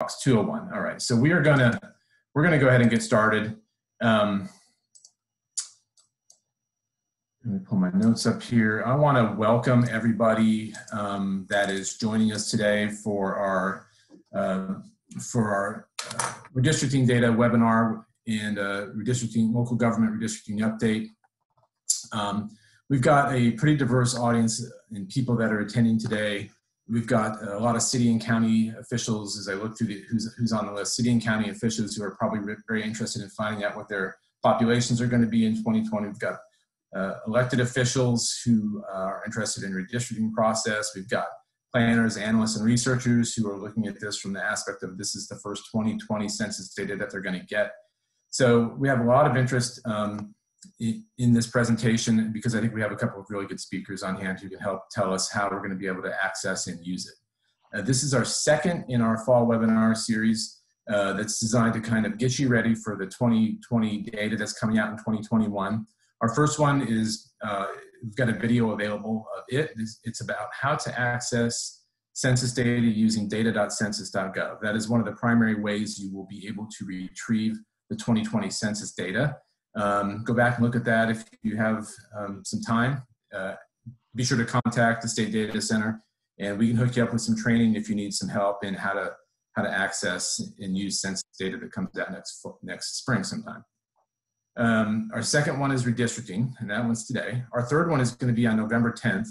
Talks 201. All right, so we are gonna we're gonna go ahead and get started. Um, let me pull my notes up here. I want to welcome everybody um, that is joining us today for our uh, for our uh, redistricting data webinar and uh, redistricting local government redistricting update. Um, we've got a pretty diverse audience and people that are attending today. We've got a lot of city and county officials as I look through the, who's, who's on the list, city and county officials who are probably very interested in finding out what their populations are going to be in 2020. We've got uh, elected officials who are interested in redistricting process. We've got planners, analysts, and researchers who are looking at this from the aspect of this is the first 2020 census data that they're going to get. So we have a lot of interest um, in this presentation because I think we have a couple of really good speakers on hand who can help tell us how we're going to be able to access and use it. Uh, this is our second in our fall webinar series uh, that's designed to kind of get you ready for the 2020 data that's coming out in 2021. Our first one is, uh, we've got a video available of it. It's, it's about how to access census data using data.census.gov. That is one of the primary ways you will be able to retrieve the 2020 census data. Um, go back and look at that if you have um, some time. Uh, be sure to contact the State Data Center and we can hook you up with some training if you need some help in how to how to access and use census data that comes out next next spring sometime. Um, our second one is redistricting, and that one's today. Our third one is going to be on November 10th,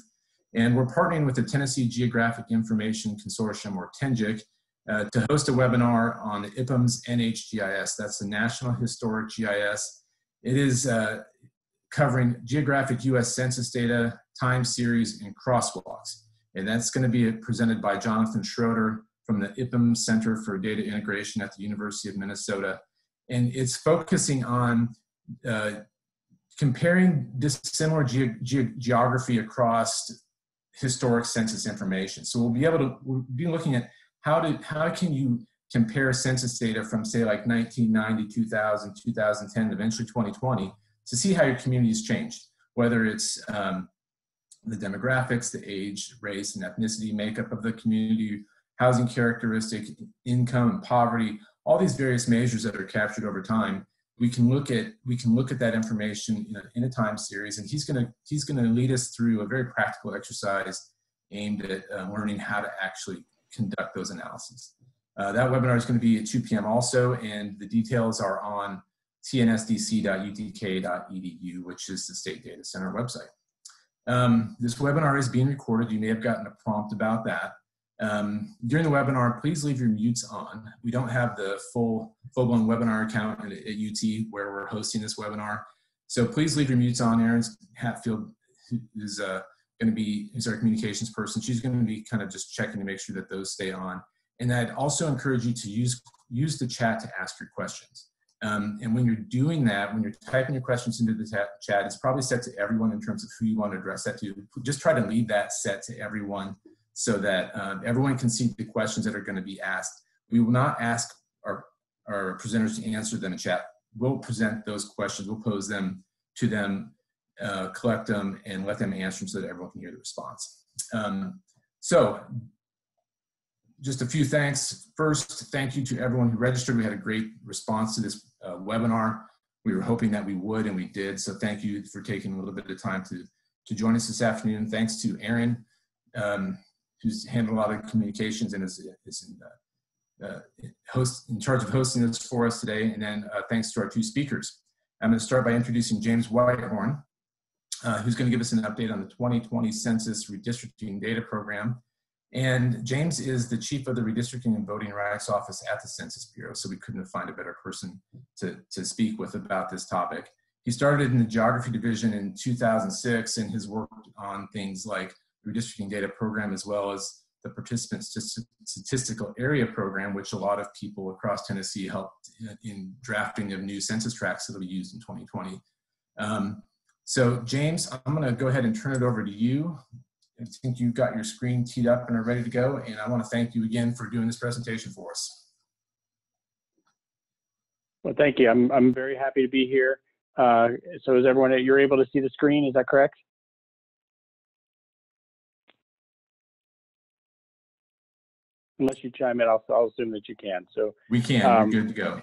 and we're partnering with the Tennessee Geographic Information Consortium, or TENGIC, uh, to host a webinar on the IPUMS NHGIS. That's the National Historic GIS. It is uh, covering geographic U.S. Census data, time series, and crosswalks. And that's going to be presented by Jonathan Schroeder from the IPUMS Center for Data Integration at the University of Minnesota. And it's focusing on uh, comparing dissimilar ge ge geography across historic census information. So we'll be able to, we'll be looking at how did how can you compare census data from say like 1990, 2000, 2010, eventually 2020 to see how your community has changed, whether it's um, the demographics, the age, race, and ethnicity makeup of the community, housing characteristic, income and poverty, all these various measures that are captured over time. We can look at we can look at that information in a, in a time series, and he's gonna he's gonna lead us through a very practical exercise aimed at uh, learning how to actually conduct those analyses. Uh, that webinar is going to be at 2 p.m. also, and the details are on tnsdc.utk.edu, which is the State Data Center website. Um, this webinar is being recorded. You may have gotten a prompt about that. Um, during the webinar, please leave your mutes on. We don't have the full full-blown webinar account at, at UT where we're hosting this webinar. So please leave your mutes on. Erin Hatfield is uh, going to be is our communications person. She's going to be kind of just checking to make sure that those stay on. And I'd also encourage you to use use the chat to ask your questions. Um, and when you're doing that, when you're typing your questions into the chat, it's probably set to everyone in terms of who you want to address that to. Just try to leave that set to everyone so that um, everyone can see the questions that are going to be asked. We will not ask our, our presenters to answer them in chat. We'll present those questions, we'll pose them to them uh, collect them and let them answer them so that everyone can hear the response. Um, so just a few thanks. First, thank you to everyone who registered. We had a great response to this uh, webinar. We were hoping that we would, and we did. So thank you for taking a little bit of time to, to join us this afternoon. Thanks to Erin, um, who's handled a lot of communications and is, is in, uh, uh, host, in charge of hosting this for us today. And then uh, thanks to our two speakers. I'm going to start by introducing James Whitehorn uh, who's going to give us an update on the 2020 Census Redistricting Data Program. And James is the chief of the Redistricting and Voting Rights Office at the Census Bureau, so we couldn't find a better person to, to speak with about this topic. He started in the Geography Division in 2006 and has worked on things like the Redistricting Data Program as well as the Participant Statistical Area Program, which a lot of people across Tennessee helped in drafting of new census tracts that will be used in 2020. Um, so James, I'm gonna go ahead and turn it over to you. I think you've got your screen teed up and are ready to go. And I wanna thank you again for doing this presentation for us. Well, thank you. I'm, I'm very happy to be here. Uh, so is everyone, you're able to see the screen, is that correct? unless you chime in, I'll, I'll assume that you can. So, We can, Um, we're good to go.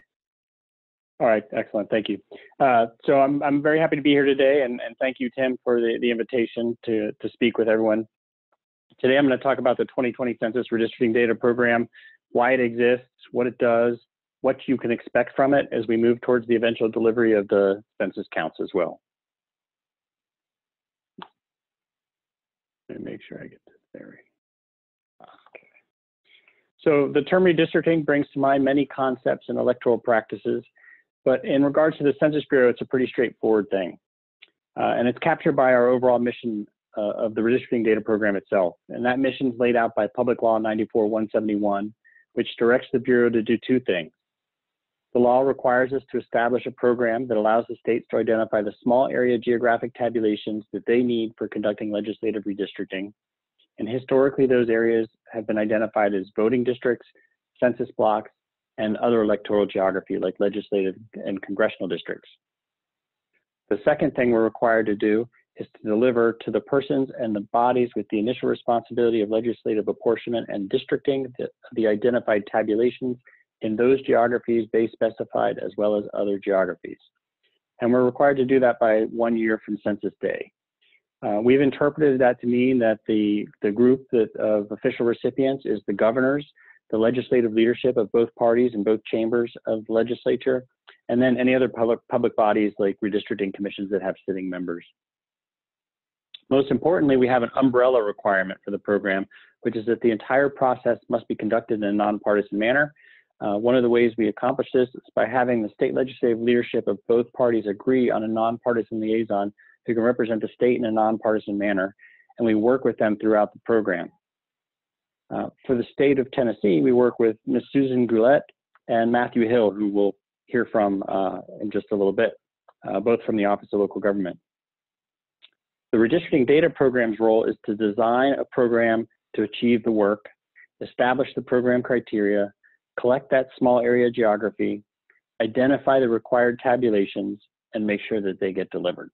All right, excellent, thank you. Uh, so I'm, I'm very happy to be here today, and, and thank you, Tim, for the, the invitation to, to speak with everyone. Today, I'm going to talk about the 2020 Census Redistricting Data Program, why it exists, what it does, what you can expect from it as we move towards the eventual delivery of the census counts as well. Let me make sure I get this there. Okay. So the term redistricting brings to mind many concepts and electoral practices, but in regards to the Census Bureau, it's a pretty straightforward thing. Uh, and it's captured by our overall mission uh, of the redistricting data program itself. And that mission is laid out by Public Law 94-171, which directs the Bureau to do two things. The law requires us to establish a program that allows the states to identify the small area geographic tabulations that they need for conducting legislative redistricting. And historically, those areas have been identified as voting districts, census blocks, and other electoral geography like legislative and congressional districts. The second thing we're required to do is to deliver to the persons and the bodies with the initial responsibility of legislative apportionment and districting the, the identified tabulations in those geographies they specified as well as other geographies. And we're required to do that by one year from census day. Uh, we've interpreted that to mean that the, the group that, of official recipients is the governors, the legislative leadership of both parties and both chambers of the legislature, and then any other public, public bodies like redistricting commissions that have sitting members. Most importantly, we have an umbrella requirement for the program, which is that the entire process must be conducted in a nonpartisan manner. Uh, one of the ways we accomplish this is by having the state legislative leadership of both parties agree on a nonpartisan liaison who can represent the state in a nonpartisan manner, and we work with them throughout the program. Uh, for the state of Tennessee, we work with Ms. Susan Goulette and Matthew Hill, who we'll hear from uh, in just a little bit, uh, both from the Office of Local Government. The redistricting data program's role is to design a program to achieve the work, establish the program criteria, collect that small area geography, identify the required tabulations, and make sure that they get delivered.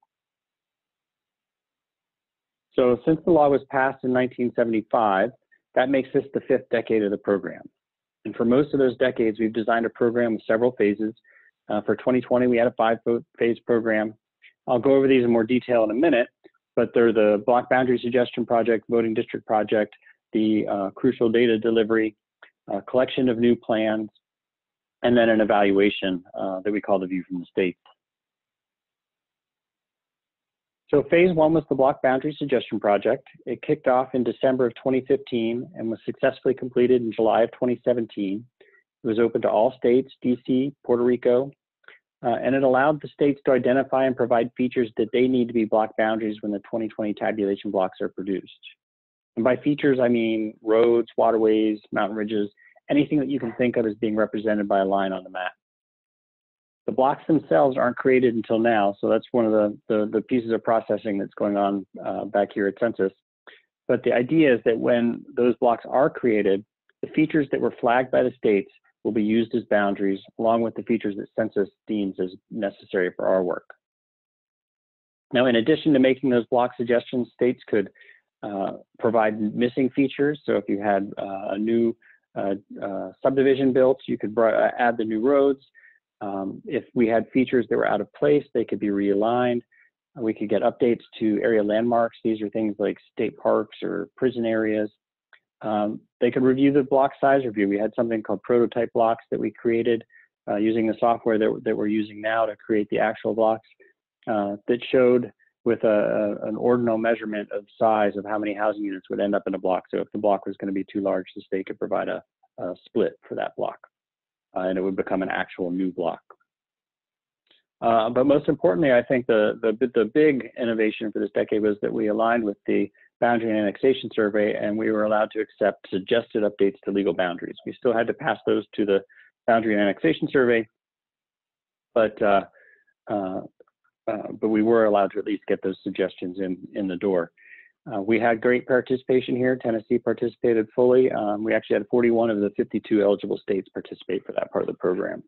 So since the law was passed in 1975, that makes this the fifth decade of the program. And for most of those decades, we've designed a program with several phases. Uh, for 2020, we had a five phase program. I'll go over these in more detail in a minute, but they're the block boundary suggestion project, voting district project, the uh, crucial data delivery, uh, collection of new plans, and then an evaluation uh, that we call the view from the state. So phase one was the block boundary suggestion project. It kicked off in December of 2015 and was successfully completed in July of 2017. It was open to all states, DC, Puerto Rico, uh, and it allowed the states to identify and provide features that they need to be block boundaries when the 2020 tabulation blocks are produced. And by features, I mean roads, waterways, mountain ridges, anything that you can think of as being represented by a line on the map. The blocks themselves aren't created until now, so that's one of the, the, the pieces of processing that's going on uh, back here at Census. But the idea is that when those blocks are created, the features that were flagged by the states will be used as boundaries, along with the features that Census deems as necessary for our work. Now, in addition to making those block suggestions, states could uh, provide missing features. So if you had uh, a new uh, uh subdivision built, you could uh, add the new roads. Um, if we had features that were out of place, they could be realigned. We could get updates to area landmarks. These are things like state parks or prison areas. Um, they could review the block size review. We had something called prototype blocks that we created uh, using the software that, that we're using now to create the actual blocks uh, that showed with a, a, an ordinal measurement of size of how many housing units would end up in a block. So if the block was going to be too large, the state could provide a, a split for that block uh, and it would become an actual new block. Uh, but most importantly, I think the, the, the big innovation for this decade was that we aligned with the boundary and annexation survey and we were allowed to accept suggested updates to legal boundaries. We still had to pass those to the boundary and annexation survey, but uh, uh, uh, but we were allowed to at least get those suggestions in, in the door. Uh, we had great participation here. Tennessee participated fully. Um, we actually had 41 of the 52 eligible states participate for that part of the program.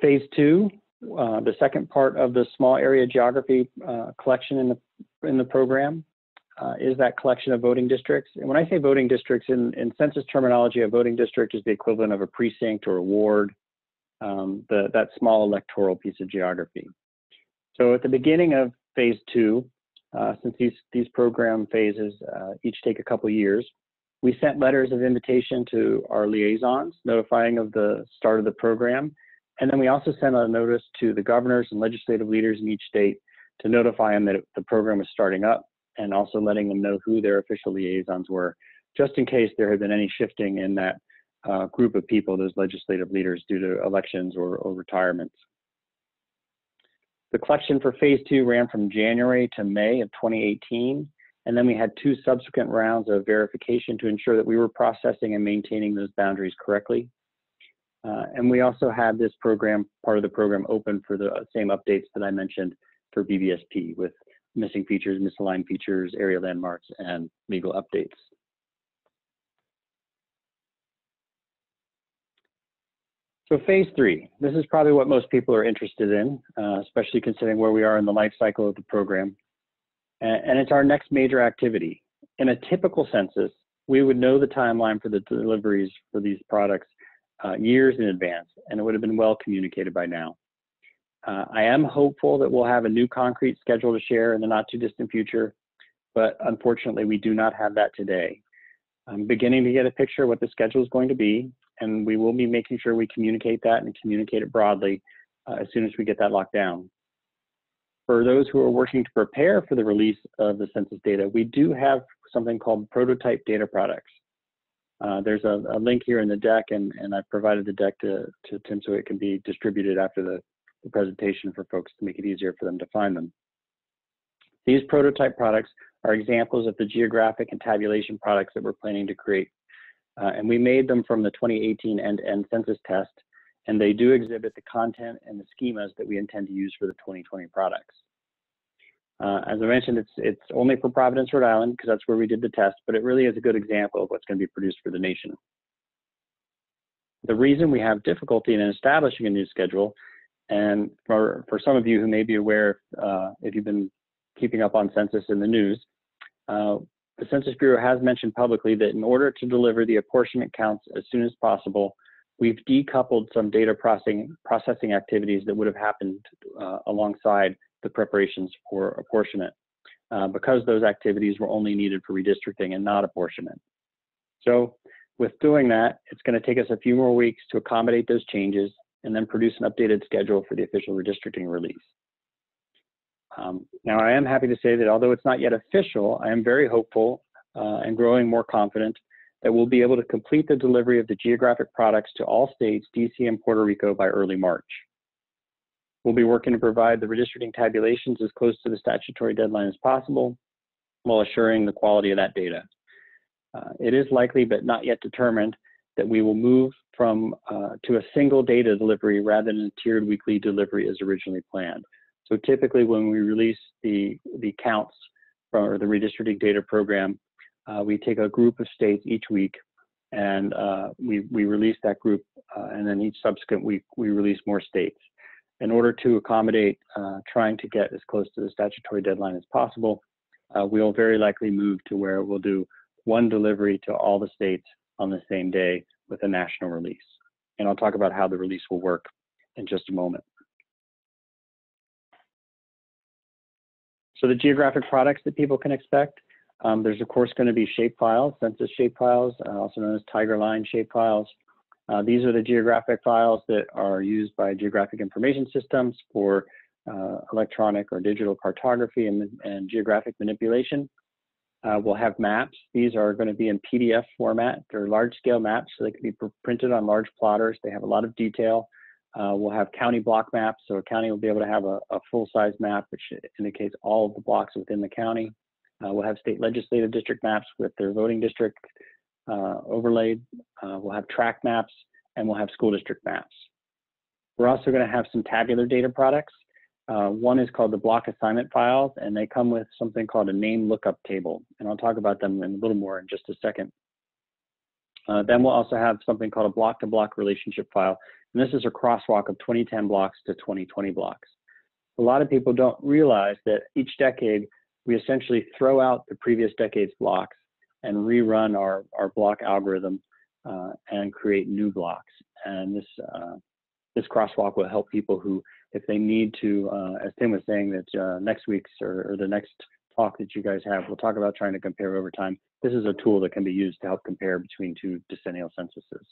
Phase two, uh, the second part of the small area geography uh, collection in the, in the program. uh, is that collection of voting districts. And when I say voting districts, in, in census terminology, a voting district is the equivalent of a precinct or a ward, um, the, that small electoral piece of geography. So at the beginning of phase two, uh, since these, these program phases uh, each take a couple years, we sent letters of invitation to our liaisons, notifying of the start of the program. And then we also sent a notice to the governors and legislative leaders in each state to notify them that the program was starting up and also letting them know who their official liaisons were, just in case there had been any shifting in that uh, group of people, those legislative leaders, due to elections or, or retirements. The collection for phase two ran from January to May of 2018, and then we had two subsequent rounds of verification to ensure that we were processing and maintaining those boundaries correctly. Uh, and we also had this program, part of the program, open for the same updates that I mentioned for BBSP with missing features, misaligned features, area landmarks, and legal updates. So phase three, this is probably what most people are interested in, uh, especially considering where we are in the life cycle of the program. And, and it's our next major activity. In a typical census, we would know the timeline for the deliveries for these products uh, years in advance, and it would have been well communicated by now. Uh, I am hopeful that we'll have a new concrete schedule to share in the not too distant future, but unfortunately, we do not have that today. I'm beginning to get a picture of what the schedule is going to be, and we will be making sure we communicate that and communicate it broadly uh, as soon as we get that locked down. For those who are working to prepare for the release of the census data, we do have something called prototype data products. Uh, there's a, a, link here in the deck, and, and I've provided the deck to, to Tim so it can be distributed after the, the presentation for folks to make it easier for them to find them. These prototype products are examples of the geographic and tabulation products that we're planning to create. Uh, and we made them from the 2018 end-to-end census test, and they do exhibit the content and the schemas that we intend to use for the 2020 products. Uh, as I mentioned, it's, it's only for Providence, Rhode Island, because that's where we did the test, but it really is a good example of what's going to be produced for the nation. The reason we have difficulty in establishing a new schedule and for, for some of you who may be aware, uh, if you've been keeping up on census in the news, uh, the Census Bureau has mentioned publicly that in order to deliver the apportionment counts as soon as possible, we've decoupled some data processing, processing activities that would have happened uh, alongside the preparations for apportionment uh, because those activities were only needed for redistricting and not apportionment. So with doing that, it's going to take us a few more weeks to accommodate those changes and then produce an updated schedule for the official redistricting release. Um, now, I am happy to say that although it's not yet official, I am very hopeful uh, and growing more confident that we'll be able to complete the delivery of the geographic products to all states, DC and Puerto Rico by early March. We'll be working to provide the redistricting tabulations as close to the statutory deadline as possible while assuring the quality of that data. Uh, it is likely, but not yet determined, that we will move from uh, to a single data delivery rather than a tiered weekly delivery as originally planned. So typically when we release the, the counts or the redistricting data program, uh, we take a group of states each week and uh, we, we release that group uh, and then each subsequent week we release more states. In order to accommodate uh, trying to get as close to the statutory deadline as possible, uh, we'll very likely move to where we'll do one delivery to all the states on the same day with a national release. And I'll talk about how the release will work in just a moment. So the geographic products that people can expect, um, there's of course going to be shapefiles, census shapefiles, uh, also known as tiger line shapefiles. Uh, these are the geographic files that are used by geographic information systems for uh, electronic or digital cartography and, and geographic manipulation. Uh, we'll have maps. These are going to be in PDF format. They're large scale maps, so they can be printed on large plotters. They have a lot of detail. Uh, we'll have county block maps, so a county will be able to have a, a full-size map, which indicates all of the blocks within the county. Uh, we'll have state legislative district maps with their voting district uh, overlaid. Uh, we'll have tract maps, and we'll have school district maps. We're also going to have some tabular data products. Uh, one is called the block assignment files, and they come with something called a name lookup table, and I'll talk about them in a little more in just a second. Uh, then we'll also have something called a block-to-block -block relationship file, and this is a crosswalk of 2010 blocks to 2020 blocks. A lot of people don't realize that each decade we essentially throw out the previous decade's blocks and rerun our, our block algorithm uh, and create new blocks. And this, uh, this crosswalk will help people who, if they need to, uh, as Tim was saying, that uh, next week's or, or, the next talk that you guys have, we'll talk about trying to compare over time. This is a tool that can be used to help compare between two decennial censuses.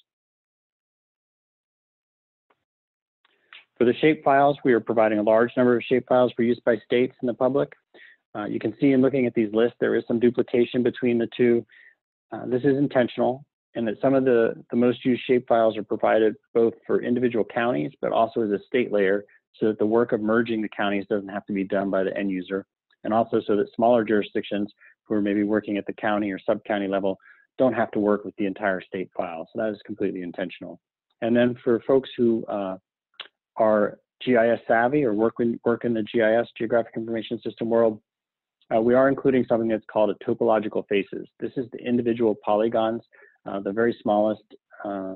For the shapefiles, we are providing a large number of shapefiles for use by states and the public. Uh, you can see in looking at these lists, there is some duplication between the two. Uh, this is intentional and that some of the, the most used shapefiles are provided both for individual counties, but also as a state layer so that the work of merging the counties doesn't have to be done by the end user. And also so that smaller jurisdictions who are maybe working at the county or sub-county level don't have to work with the entire state file. So that is completely intentional. And then for folks who uh, are GIS savvy or work work in the GIS, Geographic Information System world, uh, we are including something that's called a topological faces. This is the individual polygons, uh, the very smallest uh,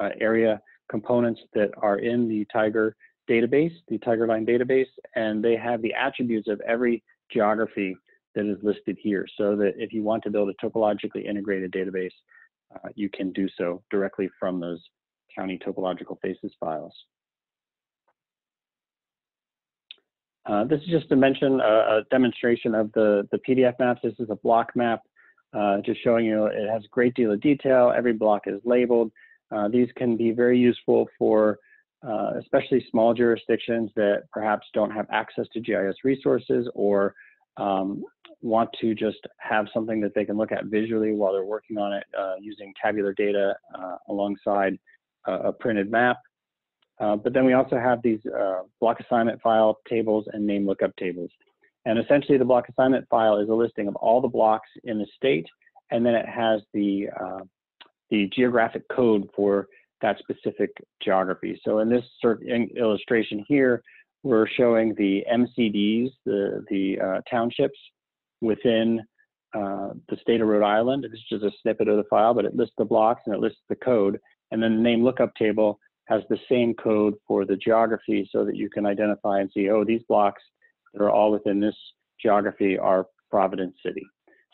uh area components that are in the Tiger database, the Tigerline database, and they have the attributes of every geography that is listed here. So that if you want to build a topologically integrated database, uh, you can do so directly from those county topological faces files. Uh, this is just to mention a, a, demonstration of the, the PDF maps. This is a block map, uh, just showing you it has a great deal of detail. Every block is labeled. Uh, these can be very useful for uh, especially small jurisdictions that perhaps don't have access to GIS resources or um, want to just have something that they can look at visually while they're working on it uh, using tabular data alongside a printed map. Uh, but then we also have these uh, block assignment file tables and name lookup tables. And essentially the block assignment file is a listing of all the blocks in the state, and then it has the, uh, the geographic code for that specific geography. So in this illustration here, we're showing the MCDs, the, the uh, townships within uh, the state of Rhode Island. This is just a snippet of the file, but it lists the blocks and it lists the code. And then the name lookup table has the same code for the geography so that you can identify and see, oh, these blocks that are all within this geography are Providence City.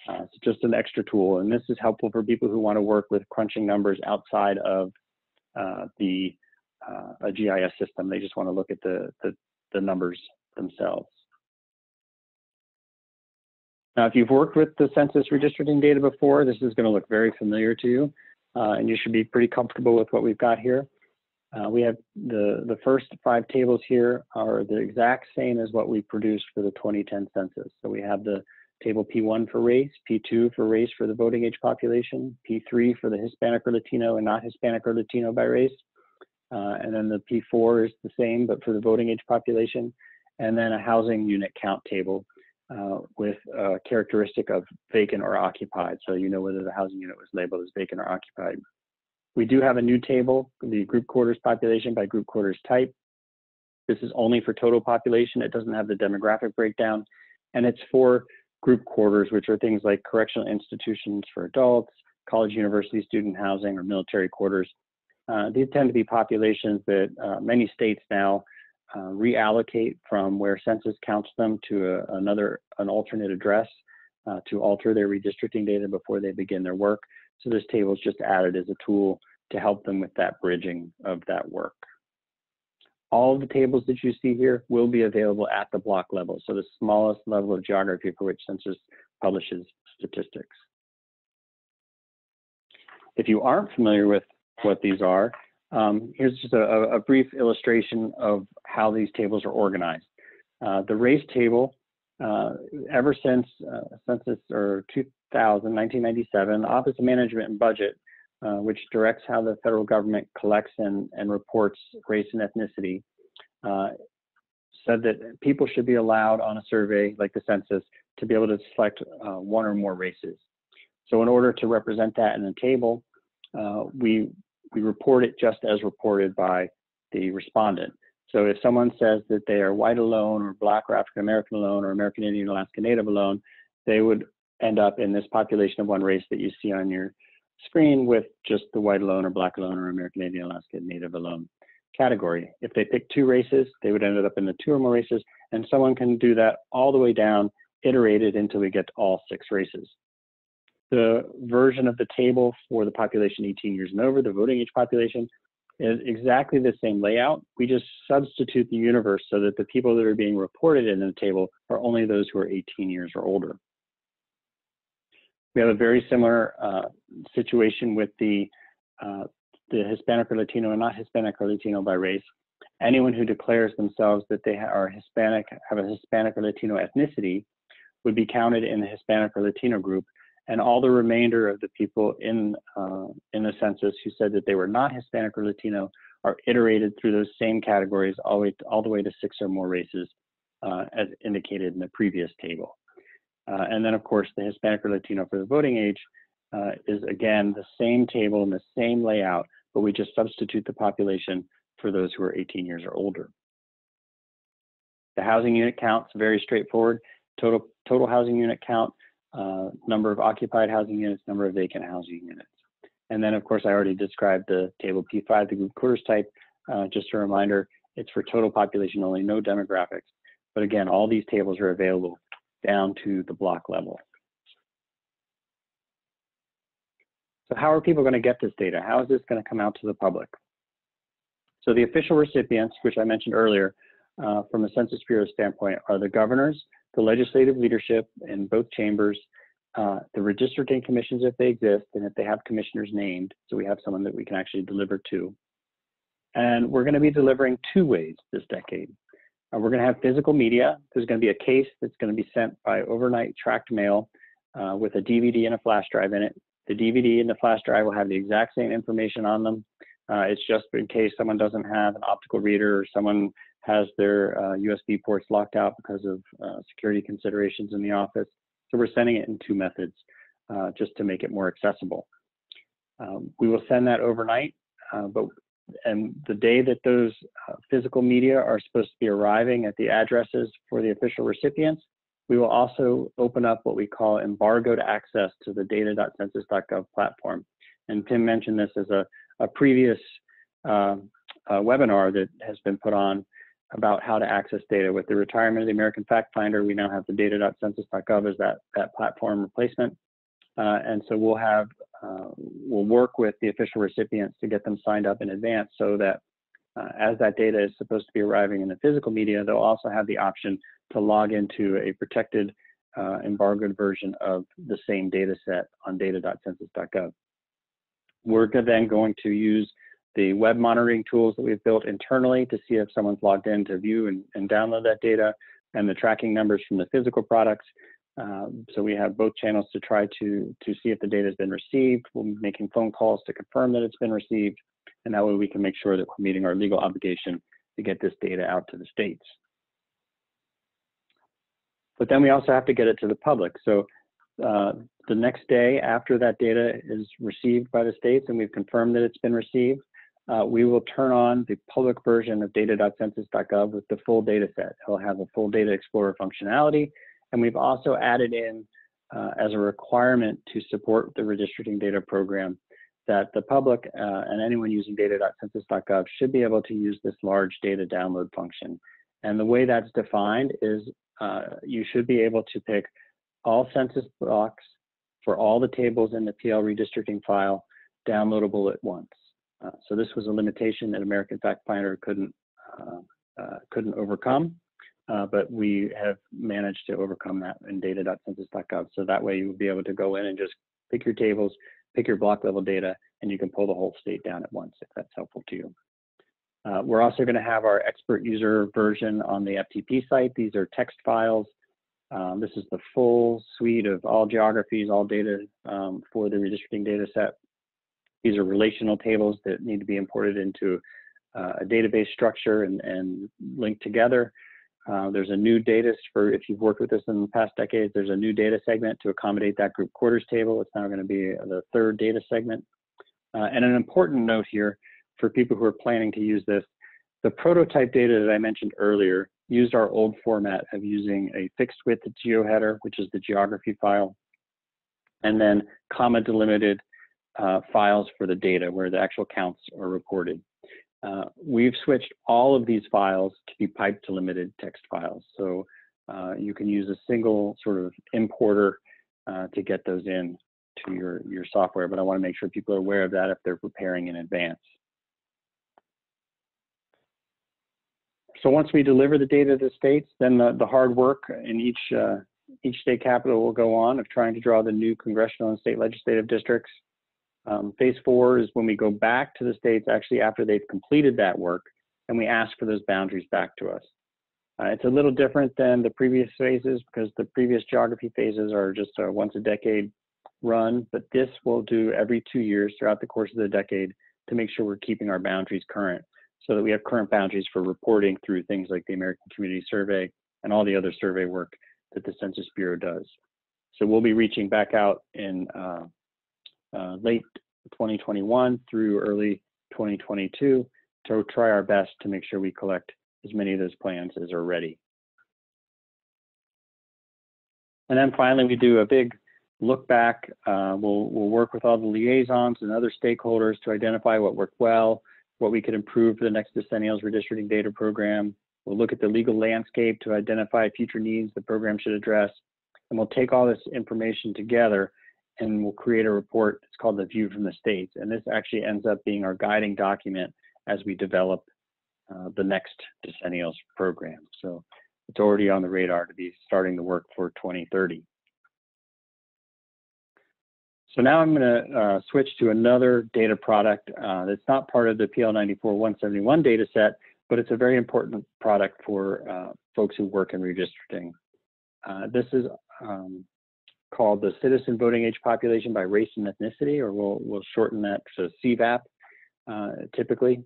Uh, it's just an extra tool, and this is helpful for people who want to work with crunching numbers outside of uh, the uh, a GIS system. They just want to look at the, the, the numbers themselves. Now, if you've worked with the census redistricting data before, this is going to look very familiar to you, uh, and you should be pretty comfortable with what we've got here. Uh, we have the, the first five tables here are the exact same as what we produced for the 2010 census. So we have the table P1 for race, P2 for race for the voting age population, P3 for the Hispanic or Latino and not Hispanic or Latino by race. Uh, and then the P4 is the same, but for the voting age population. And then a housing unit count table uh, with a characteristic of vacant or occupied. So you know whether the housing unit was labeled as vacant or occupied. We do have a new table, the group quarters population by group quarters type. This is only for total population. It doesn't have the demographic breakdown. And it's for group quarters, which are things like correctional institutions for adults, college, university, student housing, or military quarters. Uh, these tend to be populations that uh, many states now uh, reallocate from where census counts them to a, another, an alternate address uh, to alter their redistricting data before they begin their work. So this table is just added as a tool to help them with that bridging of that work. All of the tables that you see here will be available at the block level, so the smallest level of geography for which census publishes statistics. If you aren't familiar with what these are, um, here's just a, a, brief illustration of how these tables are organized. Uh, the race table, uh, ever since uh, census or 2000, 1997, Office of Management and Budget uh, which directs how the federal government collects and, and reports race and ethnicity, uh, said that people should be allowed on a survey like the census to be able to select uh, one or more races. So in order to represent that in a table, uh, we, we report it just as reported by the respondent. So if someone says that they are white alone or black or African American alone or American Indian Alaska Native alone, they would end up in this population of one race that you see on your screen with just the white alone or black alone or American Indian Alaska Native alone category. If they pick two races, they would end up in the two or more races, and someone can do that all the way down iterated until we get to all six races. The version of the table for the population 18 years and over, the voting age population, is exactly the same layout. We just substitute the universe so that the people that are being reported in the table are only those who are 18 years or older. We have a very similar uh, situation with the uh, the Hispanic or Latino and not Hispanic or Latino by race. Anyone who declares themselves that they are Hispanic, have a Hispanic or Latino ethnicity, would be counted in the Hispanic or Latino group, and all the remainder of the people in uh, in the census who said that they were not Hispanic or Latino are iterated through those same categories all, way, all the way to six or more races, uh, as indicated in the previous table. Uh, and then, of course, the Hispanic or Latino for the voting age uh, is again the same table and the same layout, but we just substitute the population for those who are 18 years or older. The housing unit counts very straightforward. Total, total housing unit count, uh, number of occupied housing units, number of vacant housing units. And then, of course, I already described the table P5, the group quarters type. Uh, just a reminder, it's for total population only, no demographics. But again, all these tables are available down to the block level. So how are people going to get this data? How is this going to come out to the public? So the official recipients, which I mentioned earlier, uh, from a Census Bureau standpoint, are the governors, the legislative leadership in both chambers, uh, the redistricting commissions if they exist, and if they have commissioners named, so we have someone that we can actually deliver to. And we're going to be delivering two ways this decade. Uh, we're going to have physical media. There's going to be a case that's going to be sent by overnight tracked mail uh, with a DVD and a flash drive in it. The DVD and the flash drive will have the exact same information on them. Uh, it's just in case someone doesn't have an optical reader or someone has their USB uh, ports locked out because of uh, security considerations in the office. So we're sending it in two methods uh, just to make it more accessible. Um, we will send that overnight, but and the day that those uh, physical media are supposed to be arriving at the addresses for the official recipients, we will also open up what we call embargoed access to the data.census.gov platform. And Tim mentioned this as a, a previous uh, webinar that has been put on about how to access data. With the retirement of the American Fact Finder, we now have the data.census.gov as that, that platform replacement. Uh, and so we'll have, uh, we'll work with the official recipients to get them signed up in advance so that uh, as that data is supposed to be arriving in the physical media, they'll also have the option to log into a protected uh, embargoed version of the same data set on data.census.gov. We're then going to use the web monitoring tools that we've built internally to see if someone's logged in to view and, and download that data and the tracking numbers from the physical products. Um, so we have both channels to try to, to see if the data has been received. We're making phone calls to confirm that it's been received. And that way we can make sure that we're meeting our legal obligation to get this data out to the states. But then we also have to get it to the public. So uh, the next day after that data is received by the states and we've confirmed that it's been received, uh, we will turn on the public version of data.census.gov with the full data set. It'll have a full data explorer functionality. And we've also added in uh, as a requirement to support the redistricting data program that the public uh, and anyone using data.census.gov should be able to use this large data download function. And the way that's defined is uh, you should be able to pick all census blocks for all the tables in the PL redistricting file downloadable at once. Uh, so this was a limitation that American Fact Finder couldn't uh, uh, couldn't overcome, but we have managed to overcome that in data.census.gov. So that way you will be able to go in and just pick your tables, pick your block level data, and you can pull the whole state down at once if that's helpful to you. Uh, we're also going to have our expert user version on the FTP site. These are text files. Um, this is the full suite of all geographies, all data um, for the redistricting data set. These are relational tables that need to be imported into uh, a database structure and, and linked together. Uh, there's a new data for, if you've worked with us in the past decades, there's a new data segment to accommodate that group quarters table. It's now going to be the third data segment. Uh, and an important note here for people who are planning to use this, the prototype data that I mentioned earlier used our old format of using a fixed width geoheader, which is the geography file, and then comma delimited uh, files for the data where the actual counts are reported. Uh, we've switched all of these files to be pipe delimited text files. So uh, you can use a single sort of importer uh, to get those in to your, your software, but I wanna make sure people are aware of that if they're preparing in advance. So once we deliver the data to the states, then the, the hard work in each, uh, each state capital will go on of trying to draw the new congressional and state legislative districts. Um, phase four is when we go back to the states actually after they've completed that work and we ask for those boundaries back to us. Uh, it's a little different than the previous phases because the previous geography phases are just a once a decade run, but this will do every two years throughout the course of the decade to make sure we're keeping our boundaries current so that we have current boundaries for reporting through things like the American Community Survey and all the other survey work that the Census Bureau does. So we'll be reaching back out in uh, uh, late 2021 through early 2022 to try our best to make sure we collect as many of those plans as are ready. And then finally, we do a big look back. Uh, we'll, we'll work with all the liaisons and other stakeholders to identify what worked well, what we could improve for the next decennial's redistricting data program. We'll look at the legal landscape to identify future needs the program should address. And we'll take all this information together and we'll create a report. It's called the View from the States. And this actually ends up being our guiding document as we develop uh, the next decennial's program. So it's already on the radar to be starting the work for 2030. So now I'm going to uh, switch to another data product uh, that's not part of the PL94-171 data set, but it's a very important product for uh, folks who work in redistricting. Uh, this is um, called the Citizen Voting Age Population by Race and Ethnicity, or we'll, we'll shorten that to CVAP uh, typically.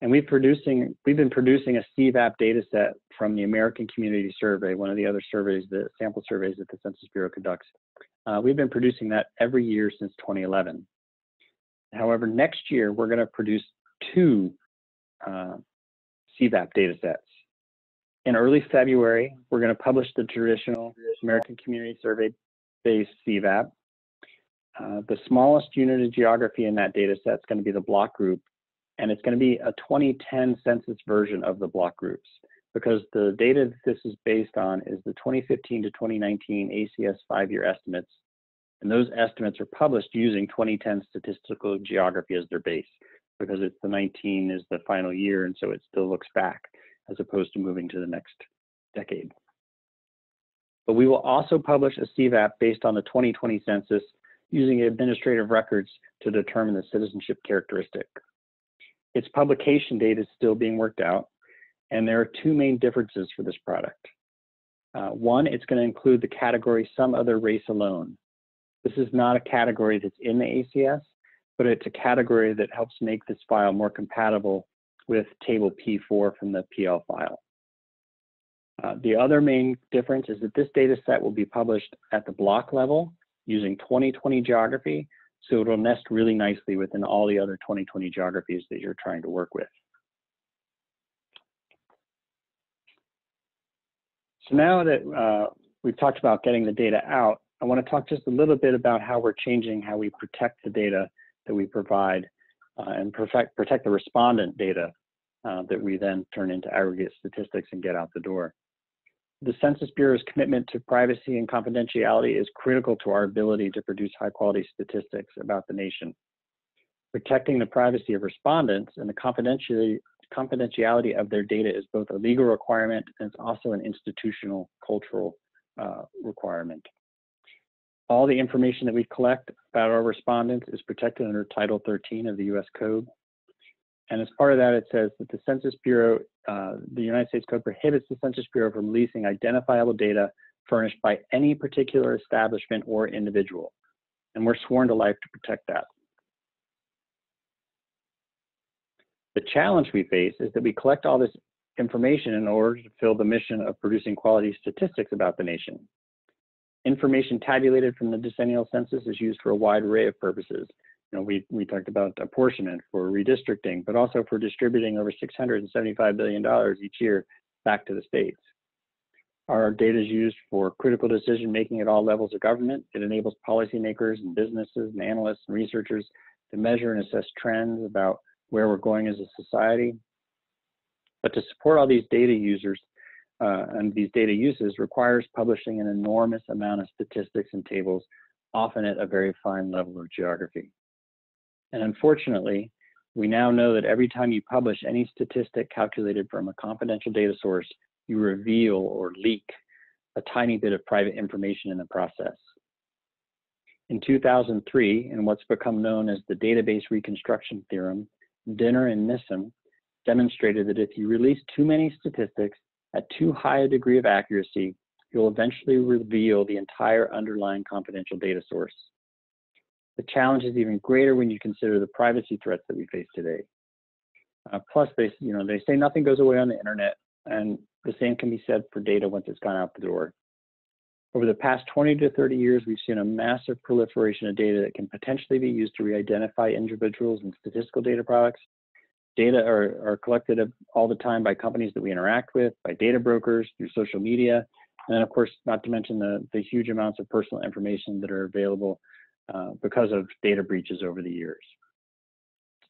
And we've producing we've been producing a CVAP data set from the American Community Survey, one of the other surveys, the sample surveys that the Census Bureau conducts. Uh, we've been producing that every year since 2011. However, next year we're going to produce two uh, CVAP data sets. In early February, we're going to publish the traditional American Community Survey based CVAP. Uh, the smallest unit of geography in that data set is going to be the block group, and it's going to be a 2010 census version of the block groups because the data that this is based on is the 2015 to 2019 ACS five-year estimates, and those estimates are published using 2010 statistical geography as their base because it's the 19 is the final year, and so it still looks back as opposed to moving to the next decade. But we will also publish a CVAP based on the 2020 census using administrative records to determine the citizenship characteristic. Its publication date is still being worked out, and there are two main differences for this product. Uh, one, it's going to include the category some other race alone. This is not a category that's in the ACS, but it's a category that helps make this file more compatible with table P4 from the PL file. Uh, the other main difference is that this data set will be published at the block level using 2020 geography, so it'll nest really nicely within all the other 2020 geographies that you're trying to work with. So now that uh, we've talked about getting the data out, I want to talk just a little bit about how we're changing how we protect the data that we provide uh, and protect, protect the respondent data uh, that we then turn into aggregate statistics and get out the door. The Census Bureau's commitment to privacy and confidentiality is critical to our ability to produce high quality statistics about the nation. Protecting the privacy of respondents and the confidentiality, of their data is both a legal requirement and it's also an institutional cultural uh, requirement. All the information that we collect about our respondents is protected under Title 13 of the US Code. And as part of that, it says that the Census Bureau, uh, the United States Code prohibits the Census Bureau from releasing identifiable data furnished by any particular establishment or individual. And we're sworn to life to protect that. The challenge we face is that we collect all this information in order to fill the mission of producing quality statistics about the nation. Information tabulated from the decennial census is used for a wide array of purposes. You know, we, we talked about apportionment for redistricting, but also for distributing over $675 billion each year back to the states. Our data is used for critical decision making at all levels of government. It enables policymakers and businesses and analysts and researchers to measure and assess trends about where we're going as a society. But to support all these data users, uh, and these data uses requires publishing an enormous amount of statistics and tables, often at a very fine level of geography. And unfortunately, we now know that every time you publish any statistic calculated from a confidential data source, you reveal or leak a tiny bit of private information in the process. In 2003, in what's become known as the database reconstruction theorem, Dinur and Nissim demonstrated that if you release too many statistics at too high a degree of accuracy, you'll eventually reveal the entire underlying confidential data source. The challenge is even greater when you consider the privacy threats that we face today. Uh, plus, they, you know, they say nothing goes away on the internet, and the same can be said for data once it's gone out the door. Over the past 20 to 30 years, we've seen a massive proliferation of data that can potentially be used to re-identify individuals in statistical data products. Data are, are collected all the time by companies that we interact with, by data brokers, through social media, and then of course, not to mention the, the huge amounts of personal information that are available uh, because of data breaches over the years.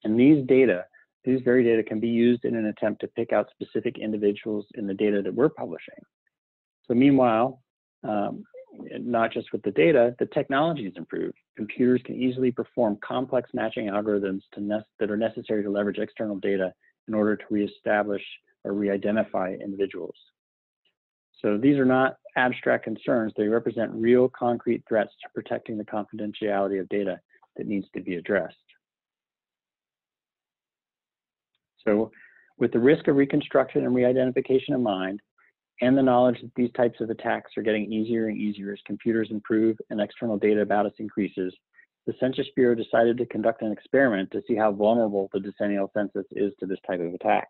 And these data, these very data can be used in an attempt to pick out specific individuals in the data that we're publishing. So meanwhile, um, not just with the data, the technology has improved. Computers can easily perform complex matching algorithms that are necessary to leverage external data in order to reestablish or re-identify individuals. So these are not abstract concerns. They represent real concrete threats to protecting the confidentiality of data that needs to be addressed. So with the risk of reconstruction and re-identification in mind, and the knowledge that these types of attacks are getting easier and easier as computers improve and external data about us increases, the Census Bureau decided to conduct an experiment to see how vulnerable the decennial census is to this type of attack.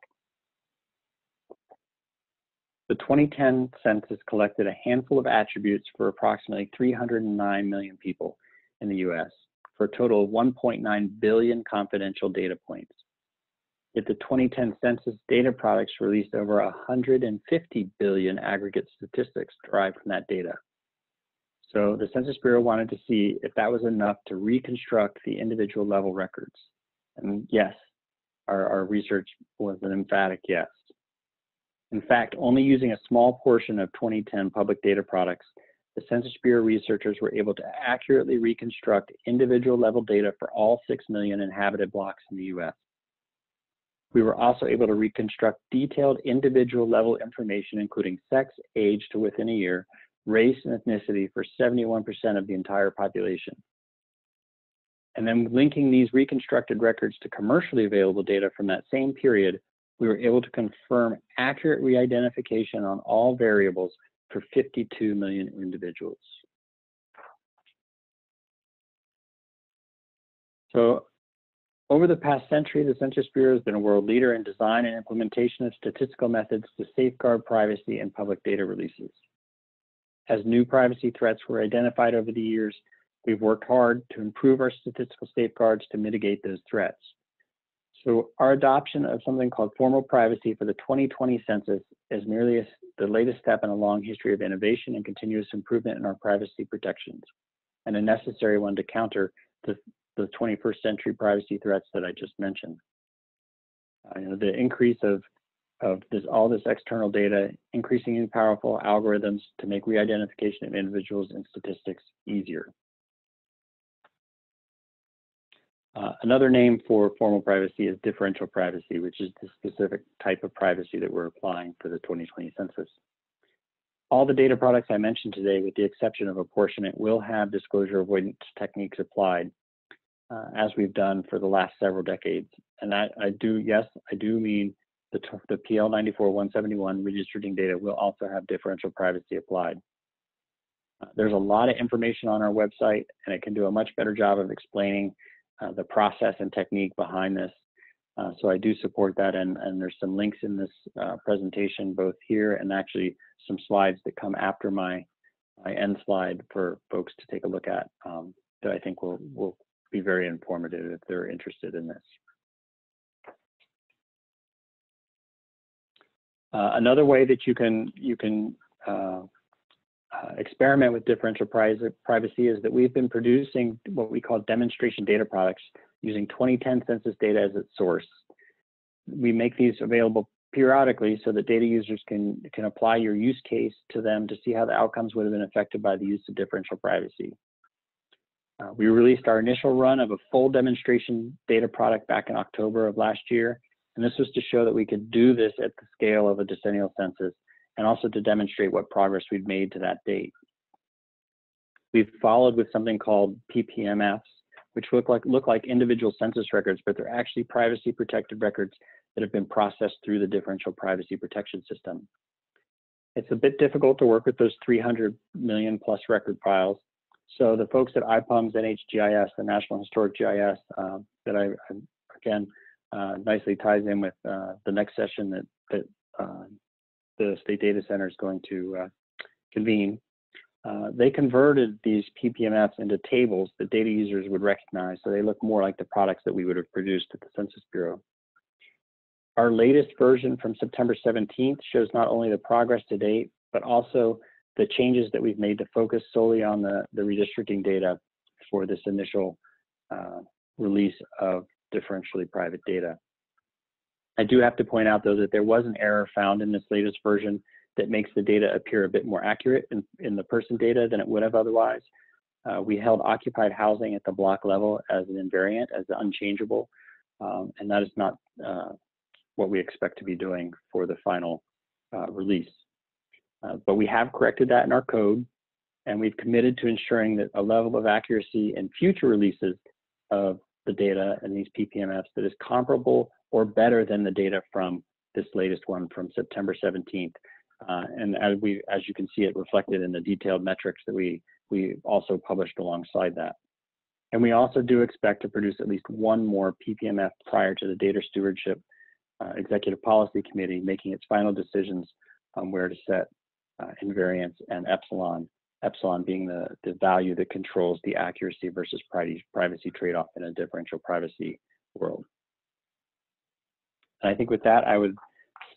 The 2010 census collected a handful of attributes for approximately 309 million people in the US for a total of 1.9 billion confidential data points. The 2010 census data products released over 150 billion aggregate statistics derived from that data. So the Census Bureau wanted to see if that was enough to reconstruct the individual level records. And yes, our, our research was an emphatic yes. In fact, only using a small portion of 2010 public data products, the Census Bureau researchers were able to accurately reconstruct individual level data for all 6 million inhabited blocks in the US. We were also able to reconstruct detailed individual level information, including sex, age to within a year, race, and ethnicity for 71% of the entire population. And then linking these reconstructed records to commercially available data from that same period, we were able to confirm accurate re-identification on all variables for 52 million individuals. So over the past century, the Census Bureau has been a world leader in design and implementation of statistical methods to safeguard privacy in public data releases. As new privacy threats were identified over the years, we've worked hard to improve our statistical safeguards to mitigate those threats. So our adoption of something called formal privacy for the 2020 census is merely a, the latest step in a long history of innovation and continuous improvement in our privacy protections, and a necessary one to counter the the 21st century privacy threats that I just mentioned. Uh, you know, the increase of of this all this external data, increasingly powerful algorithms to make re-identification of individuals and statistics easier. Uh, another name for formal privacy is differential privacy, which is the specific type of privacy that we're applying for the 2020 census. All the data products I mentioned today, with the exception of apportionment, will have disclosure avoidance techniques applied uh, as we've done for the last several decades. And I, I do, yes, I do mean the, the PL 94-171 redistricting data will also have differential privacy applied. Uh, there's a lot of information on our website, and it can do a much better job of explaining uh, the process and technique behind this. Uh, so I do support that, and, and there's some links in this uh, presentation, both here and actually some slides that come after my, my end slide for folks to take a look at um, that I think will, will be very informative if they're interested in this. Uh, another way that you can you can uh, uh, experiment with differential privacy is that we've been producing what we call demonstration data products using 2010 census data as its source. We make these available periodically so that data users can, can apply your use case to them to see how the outcomes would have been affected by the use of differential privacy. Uh, we released our initial run of a full demonstration data product back in October of last year, and this was to show that we could do this at the scale of a decennial census and also to demonstrate what progress we'd made to that date. We've followed with something called PPMFs, which look like, look like individual census records, but they're actually privacy protected records that have been processed through the differential privacy protection system. It's a bit difficult to work with those 300 million plus record files. So the folks at IPUMS NHGIS, the National Historic GIS, uh, that I, I again uh, nicely ties in with uh, the next session that that uh, the State Data Center is going to uh, convene. Uh, they converted these PPMFs into tables that data users would recognize, so they look more like the products that we would have produced at the Census Bureau. Our latest version from September 17th shows not only the progress to date, but also the changes that we've made to focus solely on the, the redistricting data for this initial uh, release of differentially private data. I do have to point out though that there was an error found in this latest version that makes the data appear a bit more accurate in, in the person data than it would have otherwise. Uh, we held occupied housing at the block level as an invariant, as unchangeable, um, and that is not uh, what we expect to be doing for the final uh, release. Uh, but we have corrected that in our code, and we've committed to ensuring that a level of accuracy in future releases of the data and these PPMFs that is comparable or better than the data from this latest one from September 17th. Uh, and as we, as you can see it reflected in the detailed metrics that we, we also published alongside that. And we also do expect to produce at least one more PPMF prior to the Data Stewardship uh, Executive Policy Committee making its final decisions on where to set uh, invariance and epsilon, epsilon being the, the value that controls the accuracy versus privacy trade-off in a differential privacy world. And I think with that, I would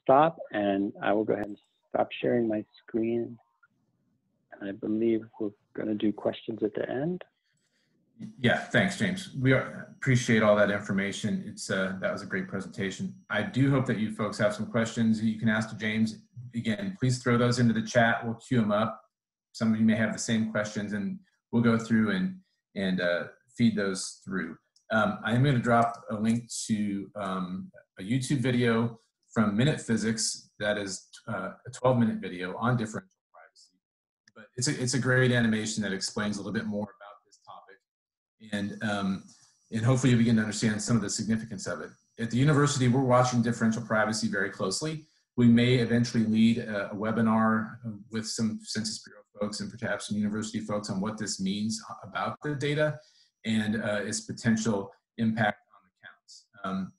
stop and I will go ahead and stop sharing my screen. And I believe we're going to do questions at the end. Yeah, thanks, James. We are, appreciate all that information. It's uh, that was a great presentation. I do hope that you folks have some questions you can ask to James. Again, please throw those into the chat. We'll queue them up. Some of you may have the same questions, and we'll go through and and uh, feed those through. Um, I'm going to drop a link to um, a YouTube video from Minute Physics that is uh, a 12 minute video on differential privacy. But it's a, it's a great animation that explains a little bit more. And, um, and hopefully you begin to understand some of the significance of it. At the university, we're watching differential privacy very closely. We may eventually lead a, a webinar with some Census Bureau folks and perhaps some university folks on what this means about the data and uh, its potential impact on the counts. Um,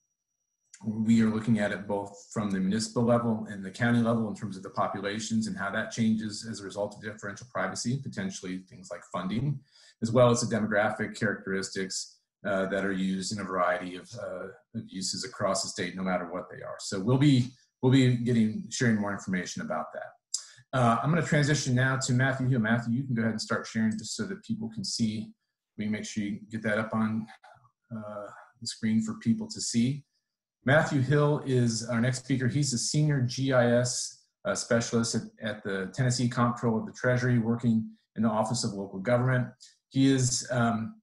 we are looking at it both from the municipal level and the county level in terms of the populations and how that changes as a result of differential privacy, potentially things like funding, as well as the demographic characteristics uh, that are used in a variety of, uh, of, uses across the state, no matter what they are. So we'll be we'll be getting sharing more information about that. Uh, I'm going to transition now to Matthew Hill. Matthew, you can go ahead and start sharing just so that people can see. We make sure you get that up on uh, the screen for people to see. Matthew Hill is our next speaker. He's a senior GIS uh, specialist at, at, the Tennessee Comptroller of the Treasury, working in the Office of Local Government. He has um,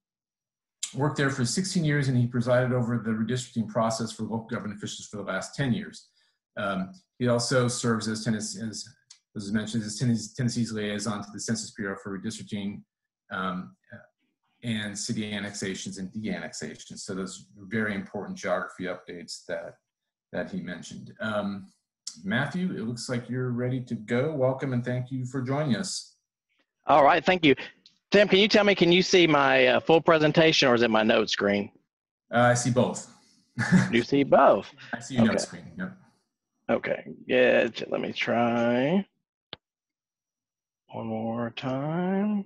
worked there for 16 years and he presided over the redistricting process for local government officials for the last 10 years. Um, he also serves as, Tennessee, as, as mentioned, as Tennessee's liaison to the Census Bureau for redistricting um, and city annexations and de-annexations. So those very important geography updates that, that he mentioned. Um, Matthew, it looks like you're ready to go. Welcome and thank you for joining us. All right, thank you. Tim, can you tell me, can you see my uh, full presentation or is it my note screen? Uh, I see both. you see both? I see your okay. note screen, yep. Okay, yeah, let me try one more time.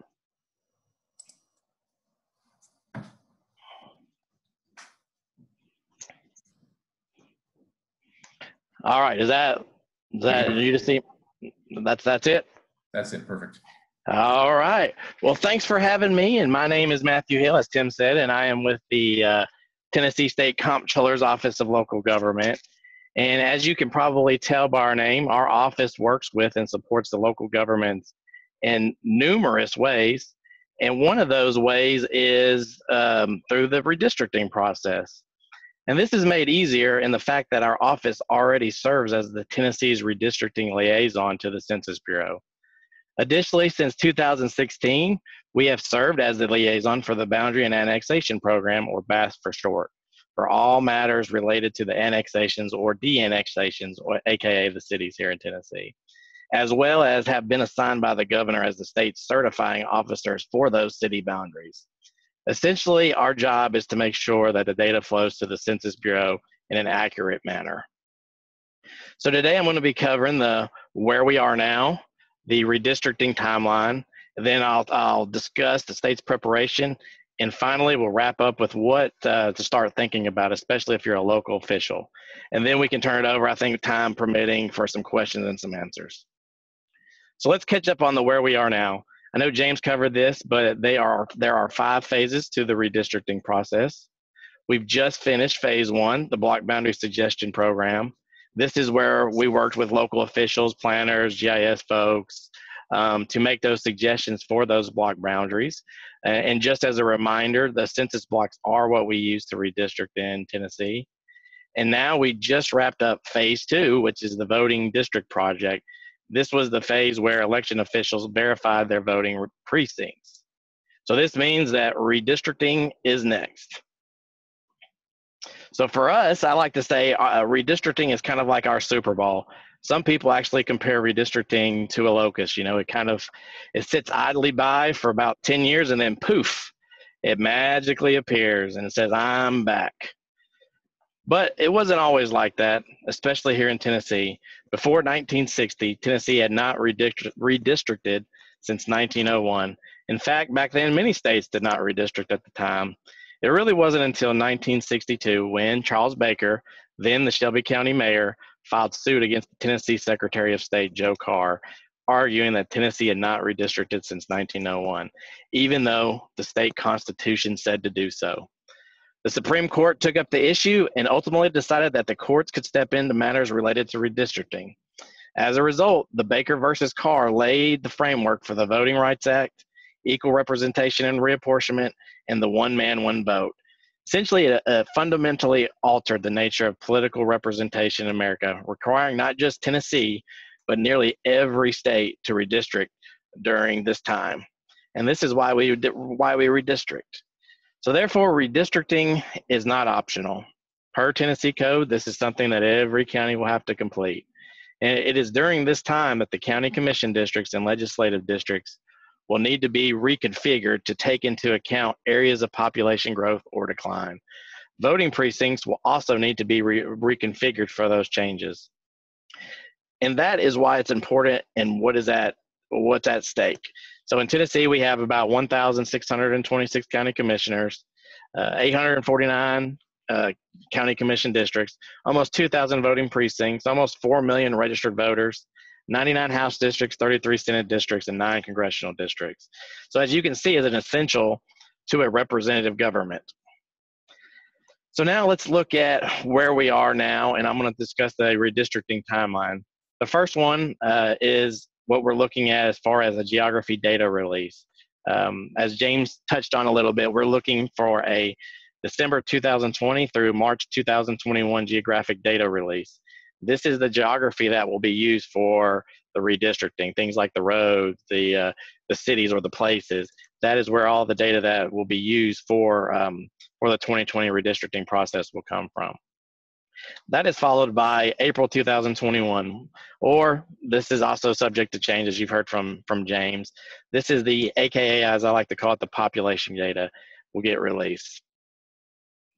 All right. Is that is that you just see? That's that's it. That's it. Perfect. All right. Well, thanks for having me. And my name is Matthew Hill, as Tim said, and I am with the uh, Tennessee State Comptroller's Office of Local Government. And as you can probably tell by our name, our office works with and supports the local governments in numerous ways. And one of those ways is um, through the redistricting process. And this is made easier in the fact that our office already serves as the Tennessee's redistricting liaison to the Census Bureau. Additionally, since 2016, we have served as the liaison for the Boundary and Annexation Program, or BAS for short, for all matters related to the annexations or de-annexations, or AKA the cities here in Tennessee, as well as have been assigned by the governor as the state's certifying officers for those city boundaries. Essentially, our job is to make sure that the data flows to the Census Bureau in an accurate manner. So today I'm going to be covering the where we are now, the redistricting timeline, then I'll, I'll discuss the state's preparation, and finally we'll wrap up with what uh, to start thinking about, especially if you're a local official. And then we can turn it over, I think time permitting, for some questions and some answers. So let's catch up on the where we are now. I know James covered this, but they are there are five phases to the redistricting process. We've just finished phase one, the block boundary suggestion program. This is where we worked with local officials, planners, GIS folks, um, to make those suggestions for those block boundaries. and just as a reminder, the census blocks are what we use to redistrict in Tennessee. And now we just wrapped up phase two, which is the voting district project. This was the phase where election officials verified their voting precincts. So this means that redistricting is next. So for us, I like to say uh, redistricting is kind of like our Super Bowl. Some people actually compare redistricting to a locust. You know, it kind of it sits idly by for about 10 years and then poof, it magically appears and it says, I'm back. But it wasn't always like that, especially here in Tennessee. Before 1960, Tennessee had not redistricted since 1901. In fact, back then, many states did not redistrict at the time. It really wasn't until 1962 when Charles Baker, then the Shelby County mayor, filed suit against the Tennessee Secretary of State Joe Carr, arguing that Tennessee had not redistricted since 1901, even though the state constitution said to do so. The Supreme Court took up the issue and ultimately decided that the courts could step into matters related to redistricting. As a result, the Baker versus Carr laid the framework for the Voting Rights Act, equal representation and reapportionment, and the one man, one vote. Essentially, it, it fundamentally altered the nature of political representation in America, requiring not just Tennessee, but nearly every state to redistrict during this time. And this is why we why we redistrict. So therefore, redistricting is not optional. Per Tennessee code, this is something that every county will have to complete. And it is during this time that the county commission districts and legislative districts will need to be reconfigured to take into account areas of population growth or decline. Voting precincts will also need to be re reconfigured for those changes. And that is why it's important and what is at what's at stake. So in Tennessee, we have about 1,626 county commissioners, uh, 849 uh, county commission districts, almost 2,000 voting precincts, almost 4 million registered voters, 99 House districts, 33 Senate districts, and nine congressional districts. So as you can see, is an essential to a representative government. So now let's look at where we are now, and I'm going to discuss the redistricting timeline. The first one uh, is what we're looking at as far as a geography data release. Um, as James touched on a little bit, we're looking for a December 2020 through March 2021 geographic data release. This is the geography that will be used for the redistricting, things like the roads, the uh, the cities, or the places. That is where all the data that will be used for um, for the 2020 redistricting process will come from. That is followed by April 2021, or this is also subject to change, as you've heard from, from James. This is the AKA, as I like to call it, the population data will get released.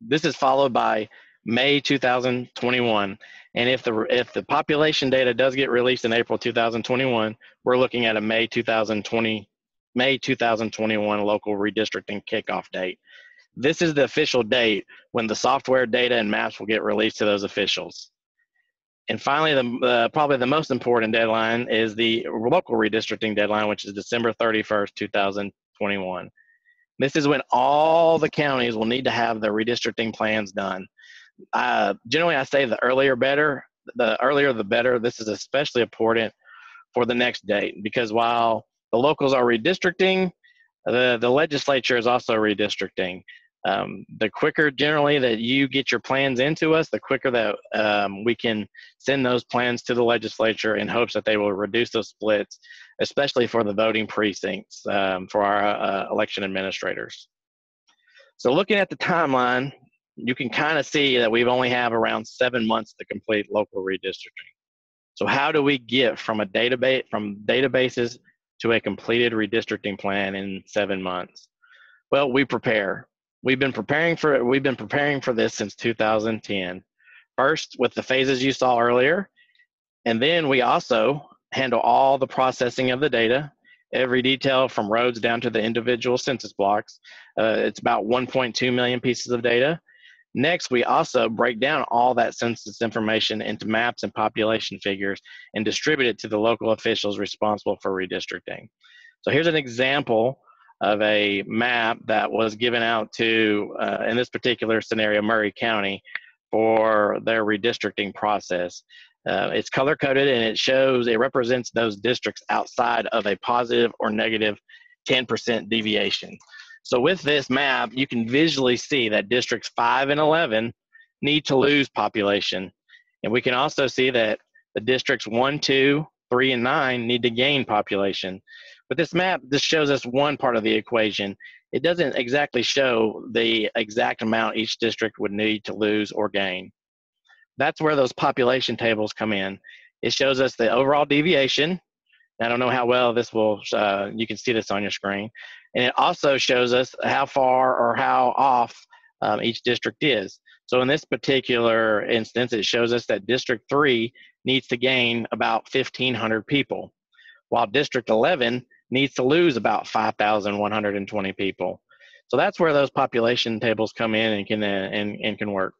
This is followed by May 2021. And if the, if the population data does get released in April 2021, we're looking at a May 2020, May 2021 local redistricting kickoff date. This is the official date when the software data and maps will get released to those officials. And finally, the, uh, probably the most important deadline is the local redistricting deadline, which is December 31st, 2021. This is when all the counties will need to have their redistricting plans done. Uh, generally, I say the earlier better. The earlier the better. This is especially important for the next date because while the locals are redistricting, the, the legislature is also redistricting. Um, the quicker generally that you get your plans into us, the quicker that um, we can send those plans to the legislature in hopes that they will reduce those splits, especially for the voting precincts um, for our uh, election administrators. So looking at the timeline, you can kind of see that we've only have around seven months to complete local redistricting. So how do we get from a database from databases to a completed redistricting plan in seven months? Well, we prepare. We've been preparing for we've been preparing for this since 2010. First with the phases you saw earlier, and then we also handle all the processing of the data, every detail from roads down to the individual census blocks. Uh, it's about 1.2 million pieces of data. Next, we also break down all that census information into maps and population figures and distribute it to the local officials responsible for redistricting. So here's an example of a map that was given out to, uh, in this particular scenario, Maury County for their redistricting process. Uh, it's color coded and it shows, it represents those districts outside of a positive or negative 10% deviation. So with this map, you can visually see that districts 5 and 11 need to lose population. And we can also see that the districts 1, 2, 3, and 9 need to gain population. But this map just shows us one part of the equation. It doesn't exactly show the exact amount each district would need to lose or gain. That's where those population tables come in. It shows us the overall deviation. I don't know how well this will, uh, you can see this on your screen. And it also shows us how far or how off um, each district is. So in this particular instance, it shows us that District 3 needs to gain about 1,500 people, while District 11 needs to lose about 5,120 people. So that's where those population tables come in and can, uh, and, and can work.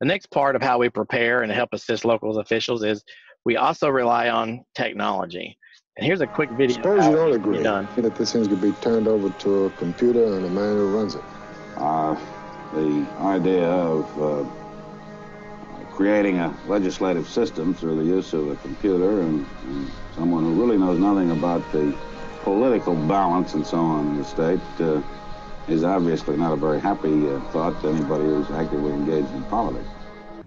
The next part of how we prepare and help assist local officials is we also rely on technology. And here's a quick video. Suppose you don't agree that this thing could be turned over to a computer and a man who runs it. Uh, the idea of uh, creating a legislative system through the use of a computer and, and, someone who really knows nothing about the political balance and so on in the state uh, is obviously not a very happy uh, thought to anybody who's actively engaged in politics.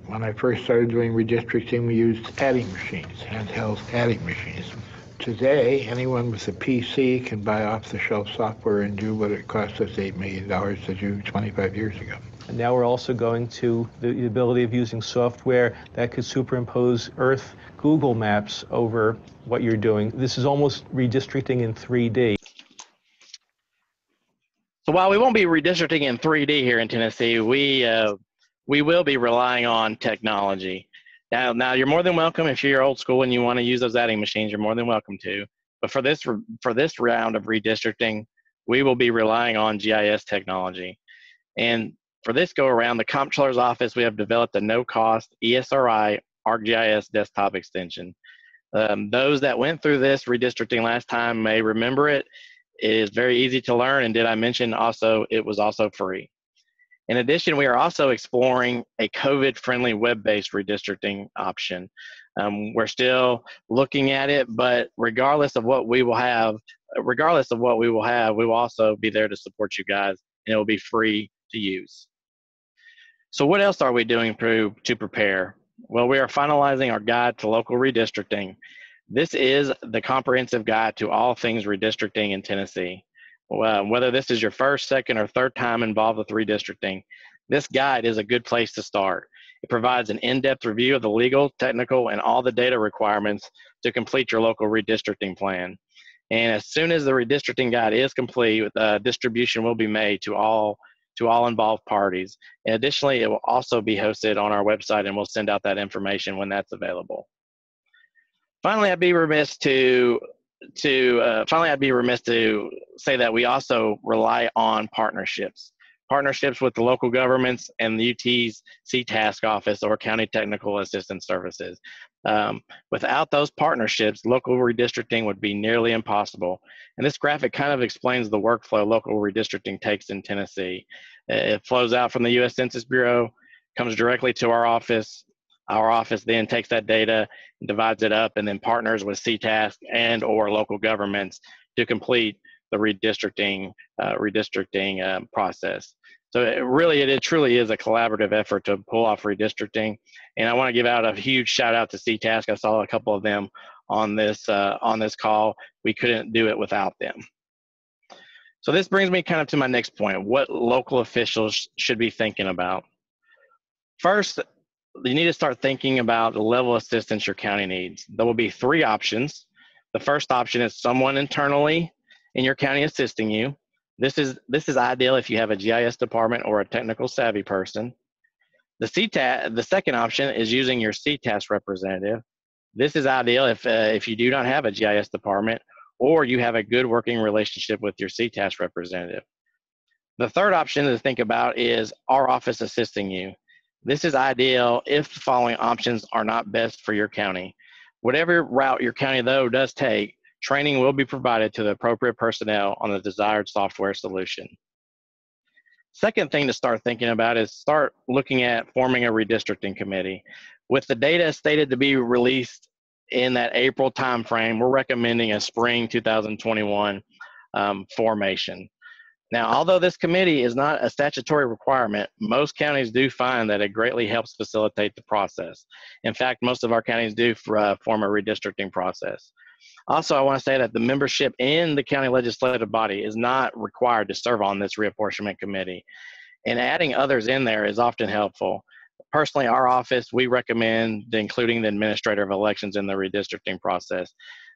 When I first started doing redistricting, we used adding machines, handheld adding machines. Today, anyone with a PC can buy off-the-shelf software and do what it cost us $8 million to do 25 years ago. And now we're also going to the ability of using software that could superimpose Earth Google Maps over what you're doing. This is almost redistricting in 3D. So while we won't be redistricting in 3D here in Tennessee, we uh, we will be relying on technology. Now, now you're more than welcome if you're old school and you want to use those adding machines. You're more than welcome to. But for this for this round of redistricting, we will be relying on GIS technology. And for this go around, the comptroller's office we have developed a no-cost ESRI ArcGIS desktop extension. Um, those that went through this redistricting last time may remember it. It is very easy to learn, and did I mention also it was also free. In addition, we are also exploring a COVID friendly web based redistricting option. Um, we're still looking at it, but regardless of what we will have, regardless of what we will have, we will also be there to support you guys and it will be free to use. So, what else are we doing to, to prepare? Well, we are finalizing our guide to local redistricting. This is the comprehensive guide to all things redistricting in Tennessee. Well, whether this is your first, second, or third time involved with redistricting, this guide is a good place to start. It provides an in-depth review of the legal, technical, and all the data requirements to complete your local redistricting plan. And as soon as the redistricting guide is complete, uh, distribution will be made to all to all involved parties. And additionally, it will also be hosted on our website, and we'll send out that information when that's available. Finally, I'd be remiss to to uh, finally, I'd be remiss to say that we also rely on partnerships. Partnerships with the local governments and the UT's CTAS office or County Technical Assistance Services. Um, without those partnerships, local redistricting would be nearly impossible. And this graphic kind of explains the workflow local redistricting takes in Tennessee. It flows out from the U.S. Census Bureau, comes directly to our office. Our office then takes that data, divides it up, and then partners with CTASC and or local governments to complete the redistricting uh, redistricting um, process. So it really, it, it, truly is a collaborative effort to pull off redistricting. And I want to give out a huge shout out to CTASC. I saw a couple of them on this uh, on this call. We couldn't do it without them. So this brings me kind of to my next point: what local officials should be thinking about. First, you need to start thinking about the level of assistance your county needs. There will be three options. The first option is someone internally in your county assisting you. This is this is ideal if you have a GIS department or a technical savvy person. The CTAS, the second option is using your CTASC representative. This is ideal if uh, if you do not have a GIS department or you have a good working relationship with your CTASC representative. The third option to think about is our office assisting you. This is ideal if the following options are not best for your county. Whatever route your county, though, does take, training will be provided to the appropriate personnel on the desired software solution. Second thing to start thinking about is start looking at forming a redistricting committee. With the data stated to be released in that April timeframe, we're recommending a spring 2021 um, formation. Now, although this committee is not a statutory requirement, most counties do find that it greatly helps facilitate the process. In fact, most of our counties do uh, form a redistricting process. Also, I want to say that the membership in the county legislative body is not required to serve on this reapportionment committee. And adding others in there is often helpful. Personally, our office, we recommend including the administrator of elections in the redistricting process.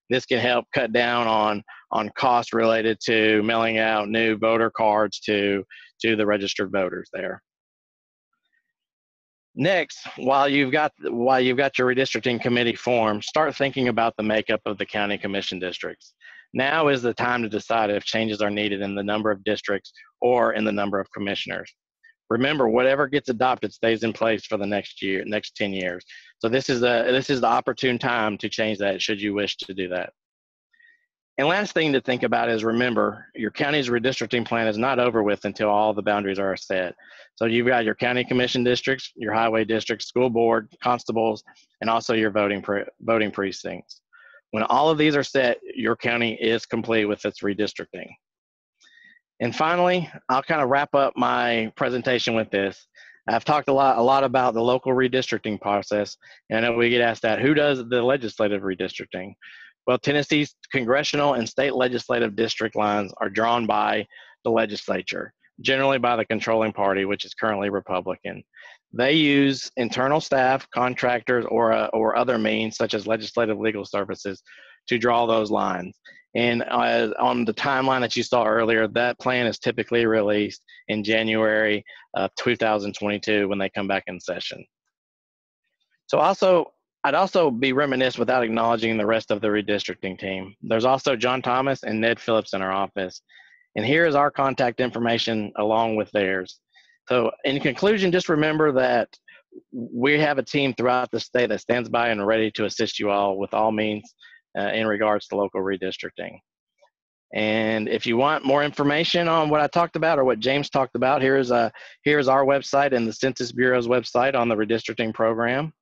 This can help cut down on, on costs related to mailing out new voter cards to, to the registered voters there. Next, while you've got while you've got your redistricting committee formed, start thinking about the makeup of the county commission districts. Now is the time to decide if changes are needed in the number of districts or in the number of commissioners. Remember, whatever gets adopted stays in place for the next year, next 10 years. So this is the this is the opportune time to change that should you wish to do that. And last thing to think about is remember, your county's redistricting plan is not over with until all the boundaries are set. So you've got your county commission districts, your highway districts, school board, constables, and also your voting pre- voting precincts. When all of these are set, your county is complete with its redistricting. And finally, I'll kind of wrap up my presentation with this. I've talked a lot, a lot about the local redistricting process, and I know we get asked that who does the legislative redistricting? Well, Tennessee's congressional and state legislative district lines are drawn by the legislature generally by the controlling party, which is currently Republican. They use internal staff, contractors, or, uh, or other means, such as legislative legal services, to draw those lines. And uh, on the timeline that you saw earlier, that plan is typically released in January of 2022 when they come back in session. So also, I'd also be remiss without acknowledging the rest of the redistricting team. There's also John Thomas and Ned Phillips in our office. And here is our contact information along with theirs. So, in conclusion, just remember that we have a team throughout the state that stands by and ready to assist you all with all means uh, in regards to local redistricting. And if you want more information on what I talked about or what James talked about, here's a here's our website and the Census Bureau's website on the redistricting program.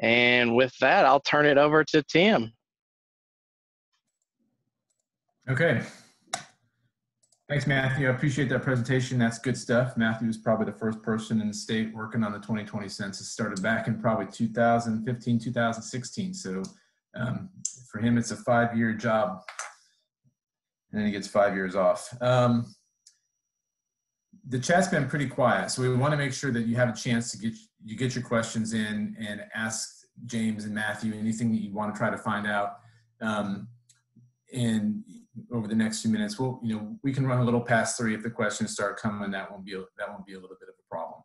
And with that, I'll turn it over to Tim. Okay, Thanks, Matthew. I appreciate that presentation. That's good stuff. Matthew was probably the first person in the state working on the 2020 census. Started back in probably 2015, 2016. So um, for him, it's a five-year job, and then he gets five years off. Um, the chat's been pretty quiet, so we want to make sure that you have a chance to get you get your questions in and ask James and Matthew anything that you want to try to find out. Um, and over the next few minutes. We'll, you know, we can run a little past three if the questions start coming. That won't be a, that won't be a little bit of a problem.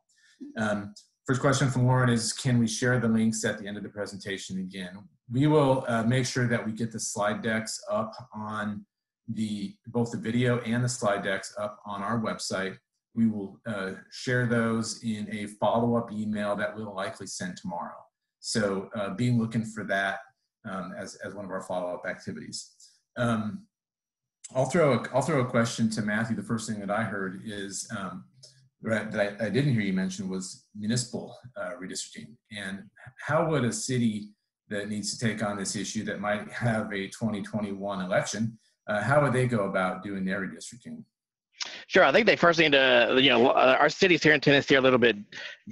Um, first question from Lauren is, can we share the links at the end of the presentation again? We will uh, make sure that we get the slide decks up on the both the video and the slide decks up on our website. We will uh, share those in a follow-up email that we'll likely send tomorrow. So uh, be looking for that um, as, as one of our follow-up activities. Um, I'll throw a, I'll throw a question to Matthew. The first thing that I heard is um, that I, I didn't hear you mention was municipal uh, redistricting. And how would a city that needs to take on this issue that might have a 2021 election, uh, how would they go about doing their redistricting? Sure. I think they first need to, you know, uh, our cities here in Tennessee are a little bit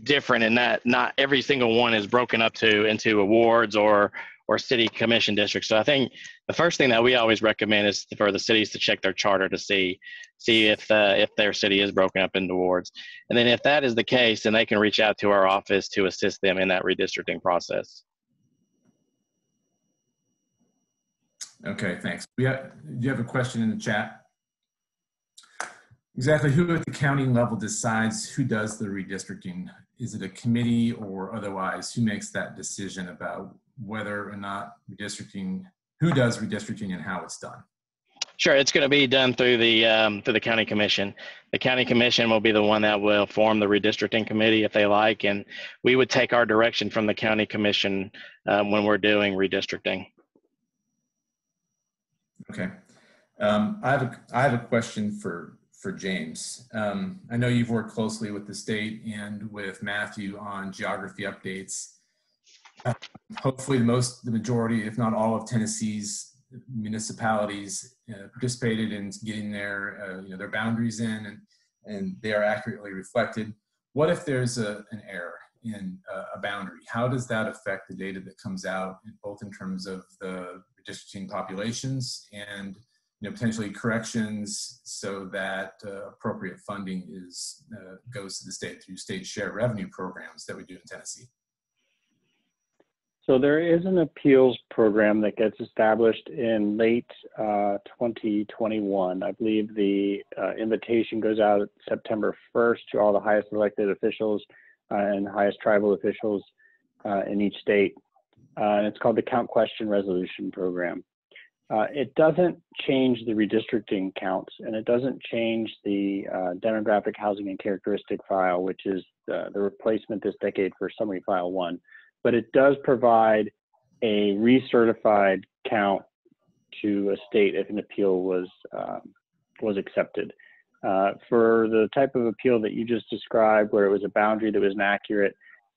different in that not every single one is broken up to into awards or or city commission districts. So I think the first thing that we always recommend is for the cities to check their charter to see see if uh, if their city is broken up into wards, and then if that is the case, then they can reach out to our office to assist them in that redistricting process. Okay, thanks. We have, do you have a question in the chat? Exactly who at the county level decides who does the redistricting? Is it a committee or otherwise? Who makes that decision about whether or not redistricting, who does redistricting and how it's done? Sure, it's going to be done through the um, through the county commission. The county commission will be the one that will form the redistricting committee if they like, and we would take our direction from the county commission um, when we're doing redistricting. Okay, um, I have a I have a question for for James. Um, I know you've worked closely with the state and with Matthew on geography updates. Uh, hopefully, the most the majority, if not all, of Tennessee's municipalities uh, participated in getting their uh, you know their boundaries in and and they are accurately reflected. What if there's a, an error in a boundary? How does that affect the data that comes out, both in terms of the redistricting populations and you know potentially corrections so that uh, appropriate funding is uh, goes to the state through state share revenue programs that we do in Tennessee? So there is an appeals program that gets established in late uh, 2021. I believe the uh, invitation goes out September 1st to all the highest elected officials uh, and highest tribal officials uh, in each state. Uh, and it's called the Count Question Resolution Program. Uh, it doesn't change the redistricting counts and it doesn't change the demographic housing and characteristic file, which is the, the replacement this decade for summary file one but it does provide a recertified count to a state if an appeal was um, was accepted. Uh, for the type of appeal that you just described, where it was a boundary that was inaccurate,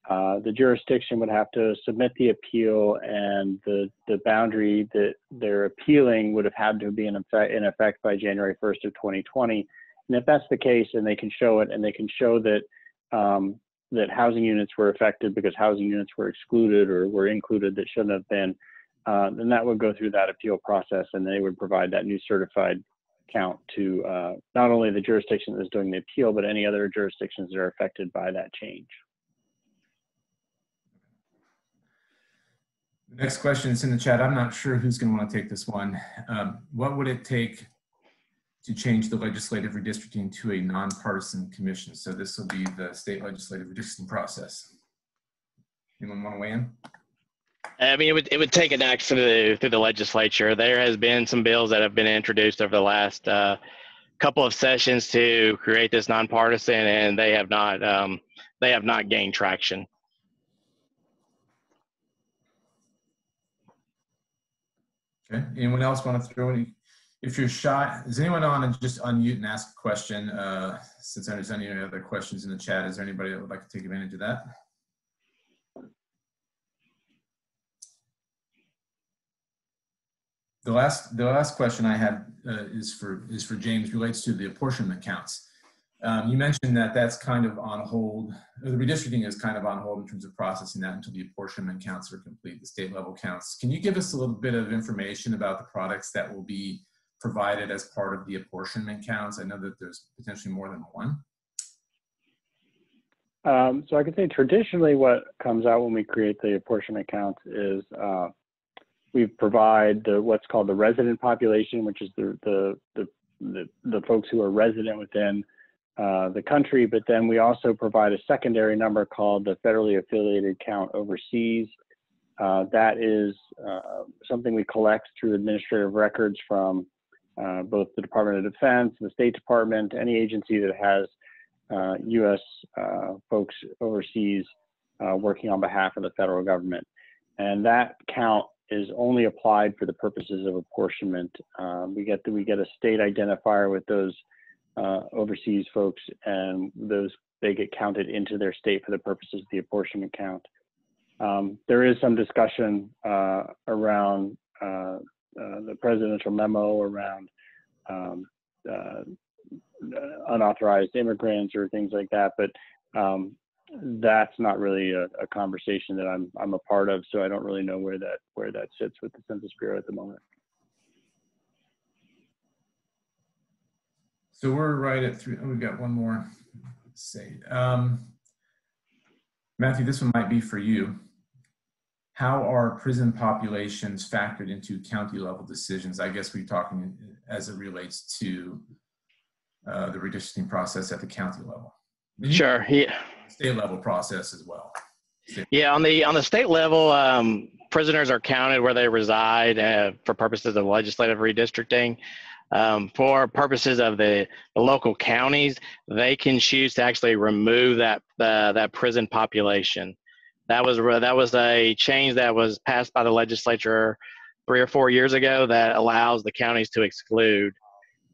uh, the jurisdiction would have to submit the appeal, and the the boundary that they're appealing would have had to be in effect in effect by January 1st of 2020. And if that's the case, and they can show it, and they can show that um, that housing units were affected because housing units were excluded or were included that shouldn't have been, uh, then that would go through that appeal process and they would provide that new certified count to uh, not only the jurisdiction that is doing the appeal, but any other jurisdictions that are affected by that change. Next question is in the chat. I'm not sure who's going to want to take this one. Um, what would it take to change the legislative redistricting to a nonpartisan commission. So this will be the state legislative redistricting process. Anyone want to weigh in? I mean, it would it would take an act through the through the legislature. There has been some bills that have been introduced over the last uh, couple of sessions to create this nonpartisan, and they have not um, they have not gained traction. Okay. Anyone else want to throw any if you're shy, is anyone on and just unmute and ask a question? Uh, since there's any other questions in the chat, is there anybody that would like to take advantage of that? The last, the last question I had uh, is for is for James relates to the apportionment counts. Um, you mentioned that that's kind of on hold. the redistricting is kind of on hold in terms of processing that until the apportionment counts are complete, the state level counts. Can you give us a little bit of information about the products that will be provided as part of the apportionment counts? I know that there's potentially more than one. Um, so I can say traditionally what comes out when we create the apportionment counts is uh, we provide the, what's called the resident population, which is the, the, the, the, the folks who are resident within uh, the country, but then we also provide a secondary number called the federally affiliated count overseas. Uh, that is uh, something we collect through administrative records from uh, both the Department of Defense, the State Department, any agency that has U.S. Uh, folks overseas working on behalf of the federal government. And that count is only applied for the purposes of apportionment. We get the, we get a state identifier with those uh, overseas folks, and those they get counted into their state for the purposes of the apportionment count. Um, there is some discussion uh, around uh, uh, the presidential memo around um, uh, unauthorized immigrants or things like that, but um, that's not really a, a, conversation that I'm I'm a part of, so I don't really know where that where that sits with the Census Bureau at the moment. So we're right at three. Oh, we've got one more. Let's see. Um, Matthew, this one might be for you. How are prison populations factored into county level decisions? I guess we're talking as it relates to uh, the redistricting process at the county level. Sure. Yeah. State level process as well. State yeah, on the on the state level, um, prisoners are counted where they reside uh, for purposes of legislative redistricting. Um, for purposes of the, the, local counties, they can choose to actually remove that uh, that prison population. That was that was a change that was passed by the legislature three or four years ago that allows the counties to exclude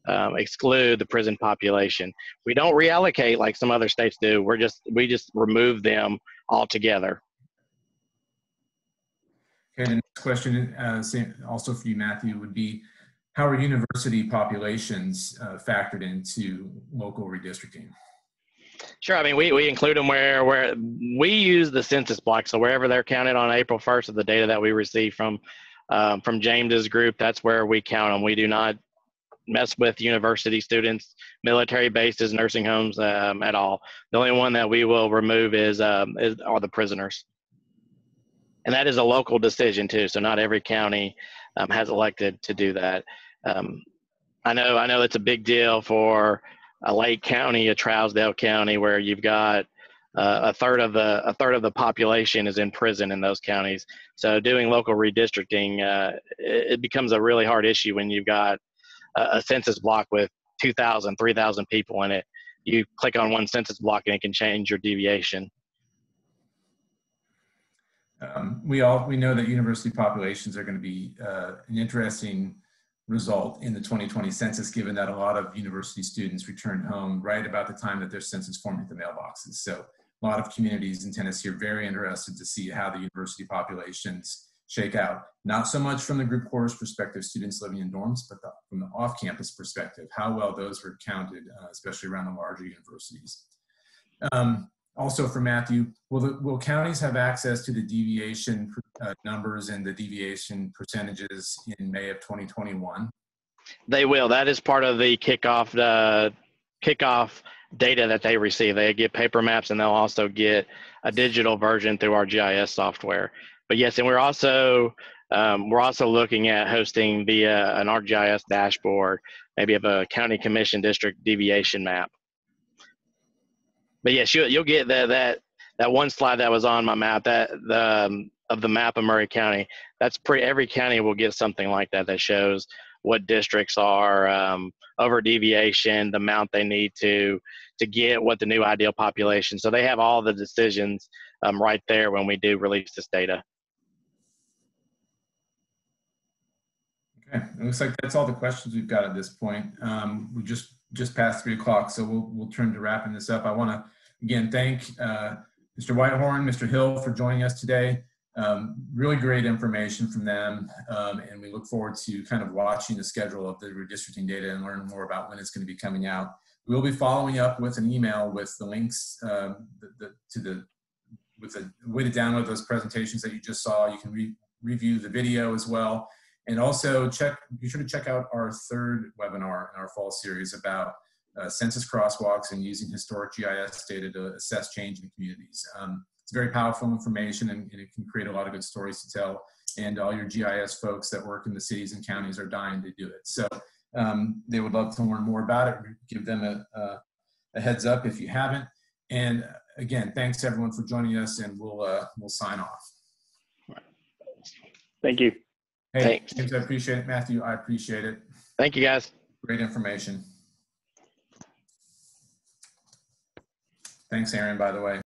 um, exclude the prison population. We don't reallocate like some other states do. We're just we just remove them altogether. Okay, the next question, uh, also for you, Matthew, would be how are university populations uh, factored into local redistricting? Sure. I mean, we, we include them where where we use the census block. So wherever they're counted on April 1st of the data that we receive from um, from James's group, that's where we count them. We do not mess with university students, military bases, nursing homes um, at all. The only one that we will remove is, um, is are the prisoners, and that is a local decision too. So not every county um, has elected to do that. Um, I know I know it's a big deal for a Lake County, a Trousdale County, where you've got uh, a third of the a third of the population is in prison in those counties. So doing local redistricting, uh, it, it, becomes a really hard issue when you've got a, census block with 2,000, 3,000 people in it. You click on one census block and it can change your deviation. Um, we all we know that university populations are going to be uh, an interesting result in the 2020 census, given that a lot of university students returned home right about the time that their census form hit the mailboxes. So a lot of communities in Tennessee are very interested to see how the university populations shake out. Not so much from the group quarters perspective, students living in dorms, but the, from the off-campus perspective, how well those were counted, uh, especially around the larger universities. Um, also for Matthew, will, the, will counties have access to the deviation uh, numbers and the deviation percentages in May of 2021? They will. That is part of the kickoff the kickoff data that they receive. They get paper maps and they'll also get a digital version through our GIS software but yes, and we're also um, we're also looking at hosting via an ArcGIS dashboard, maybe of a county commission district deviation map. But yes, you, you'll get that that that one slide that was on my map that the um, of the map of Maury County. That's pretty. Every county will get something like that that shows what districts are um, over deviation, the amount they need to to get what the new ideal population. So they have all the decisions um, right there when we do release this data. Okay, it looks like that's all the questions we've got at this point. Um, we just just past three o'clock, so we'll we'll turn to wrapping this up. I want to again thank uh, Mr. Whitehorne, Mr. Hill for joining us today. Um, really great information from them, um, and we look forward to kind of watching the schedule of the redistricting data and learn more about when it's going to be coming out. We'll be following up with an email with the links um, the, the, to the with a way to download those presentations that you just saw. You can re review the video as well. And also check, be sure to check out our third webinar in our fall series about uh, census crosswalks and using historic GIS data to assess change in communities. Um, it's very powerful information and, and, it can create a lot of good stories to tell. And all your GIS folks that work in the cities and counties are dying to do it. So um, they would love to learn more about it. Give them a, a, a, heads up if you haven't. And again, thanks everyone for joining us and we'll, uh, we'll sign off. Thank you. Hey, Thanks. James, I appreciate it. Matthew, I appreciate it. Thank you, guys. Great information. Thanks, Erin, by the way.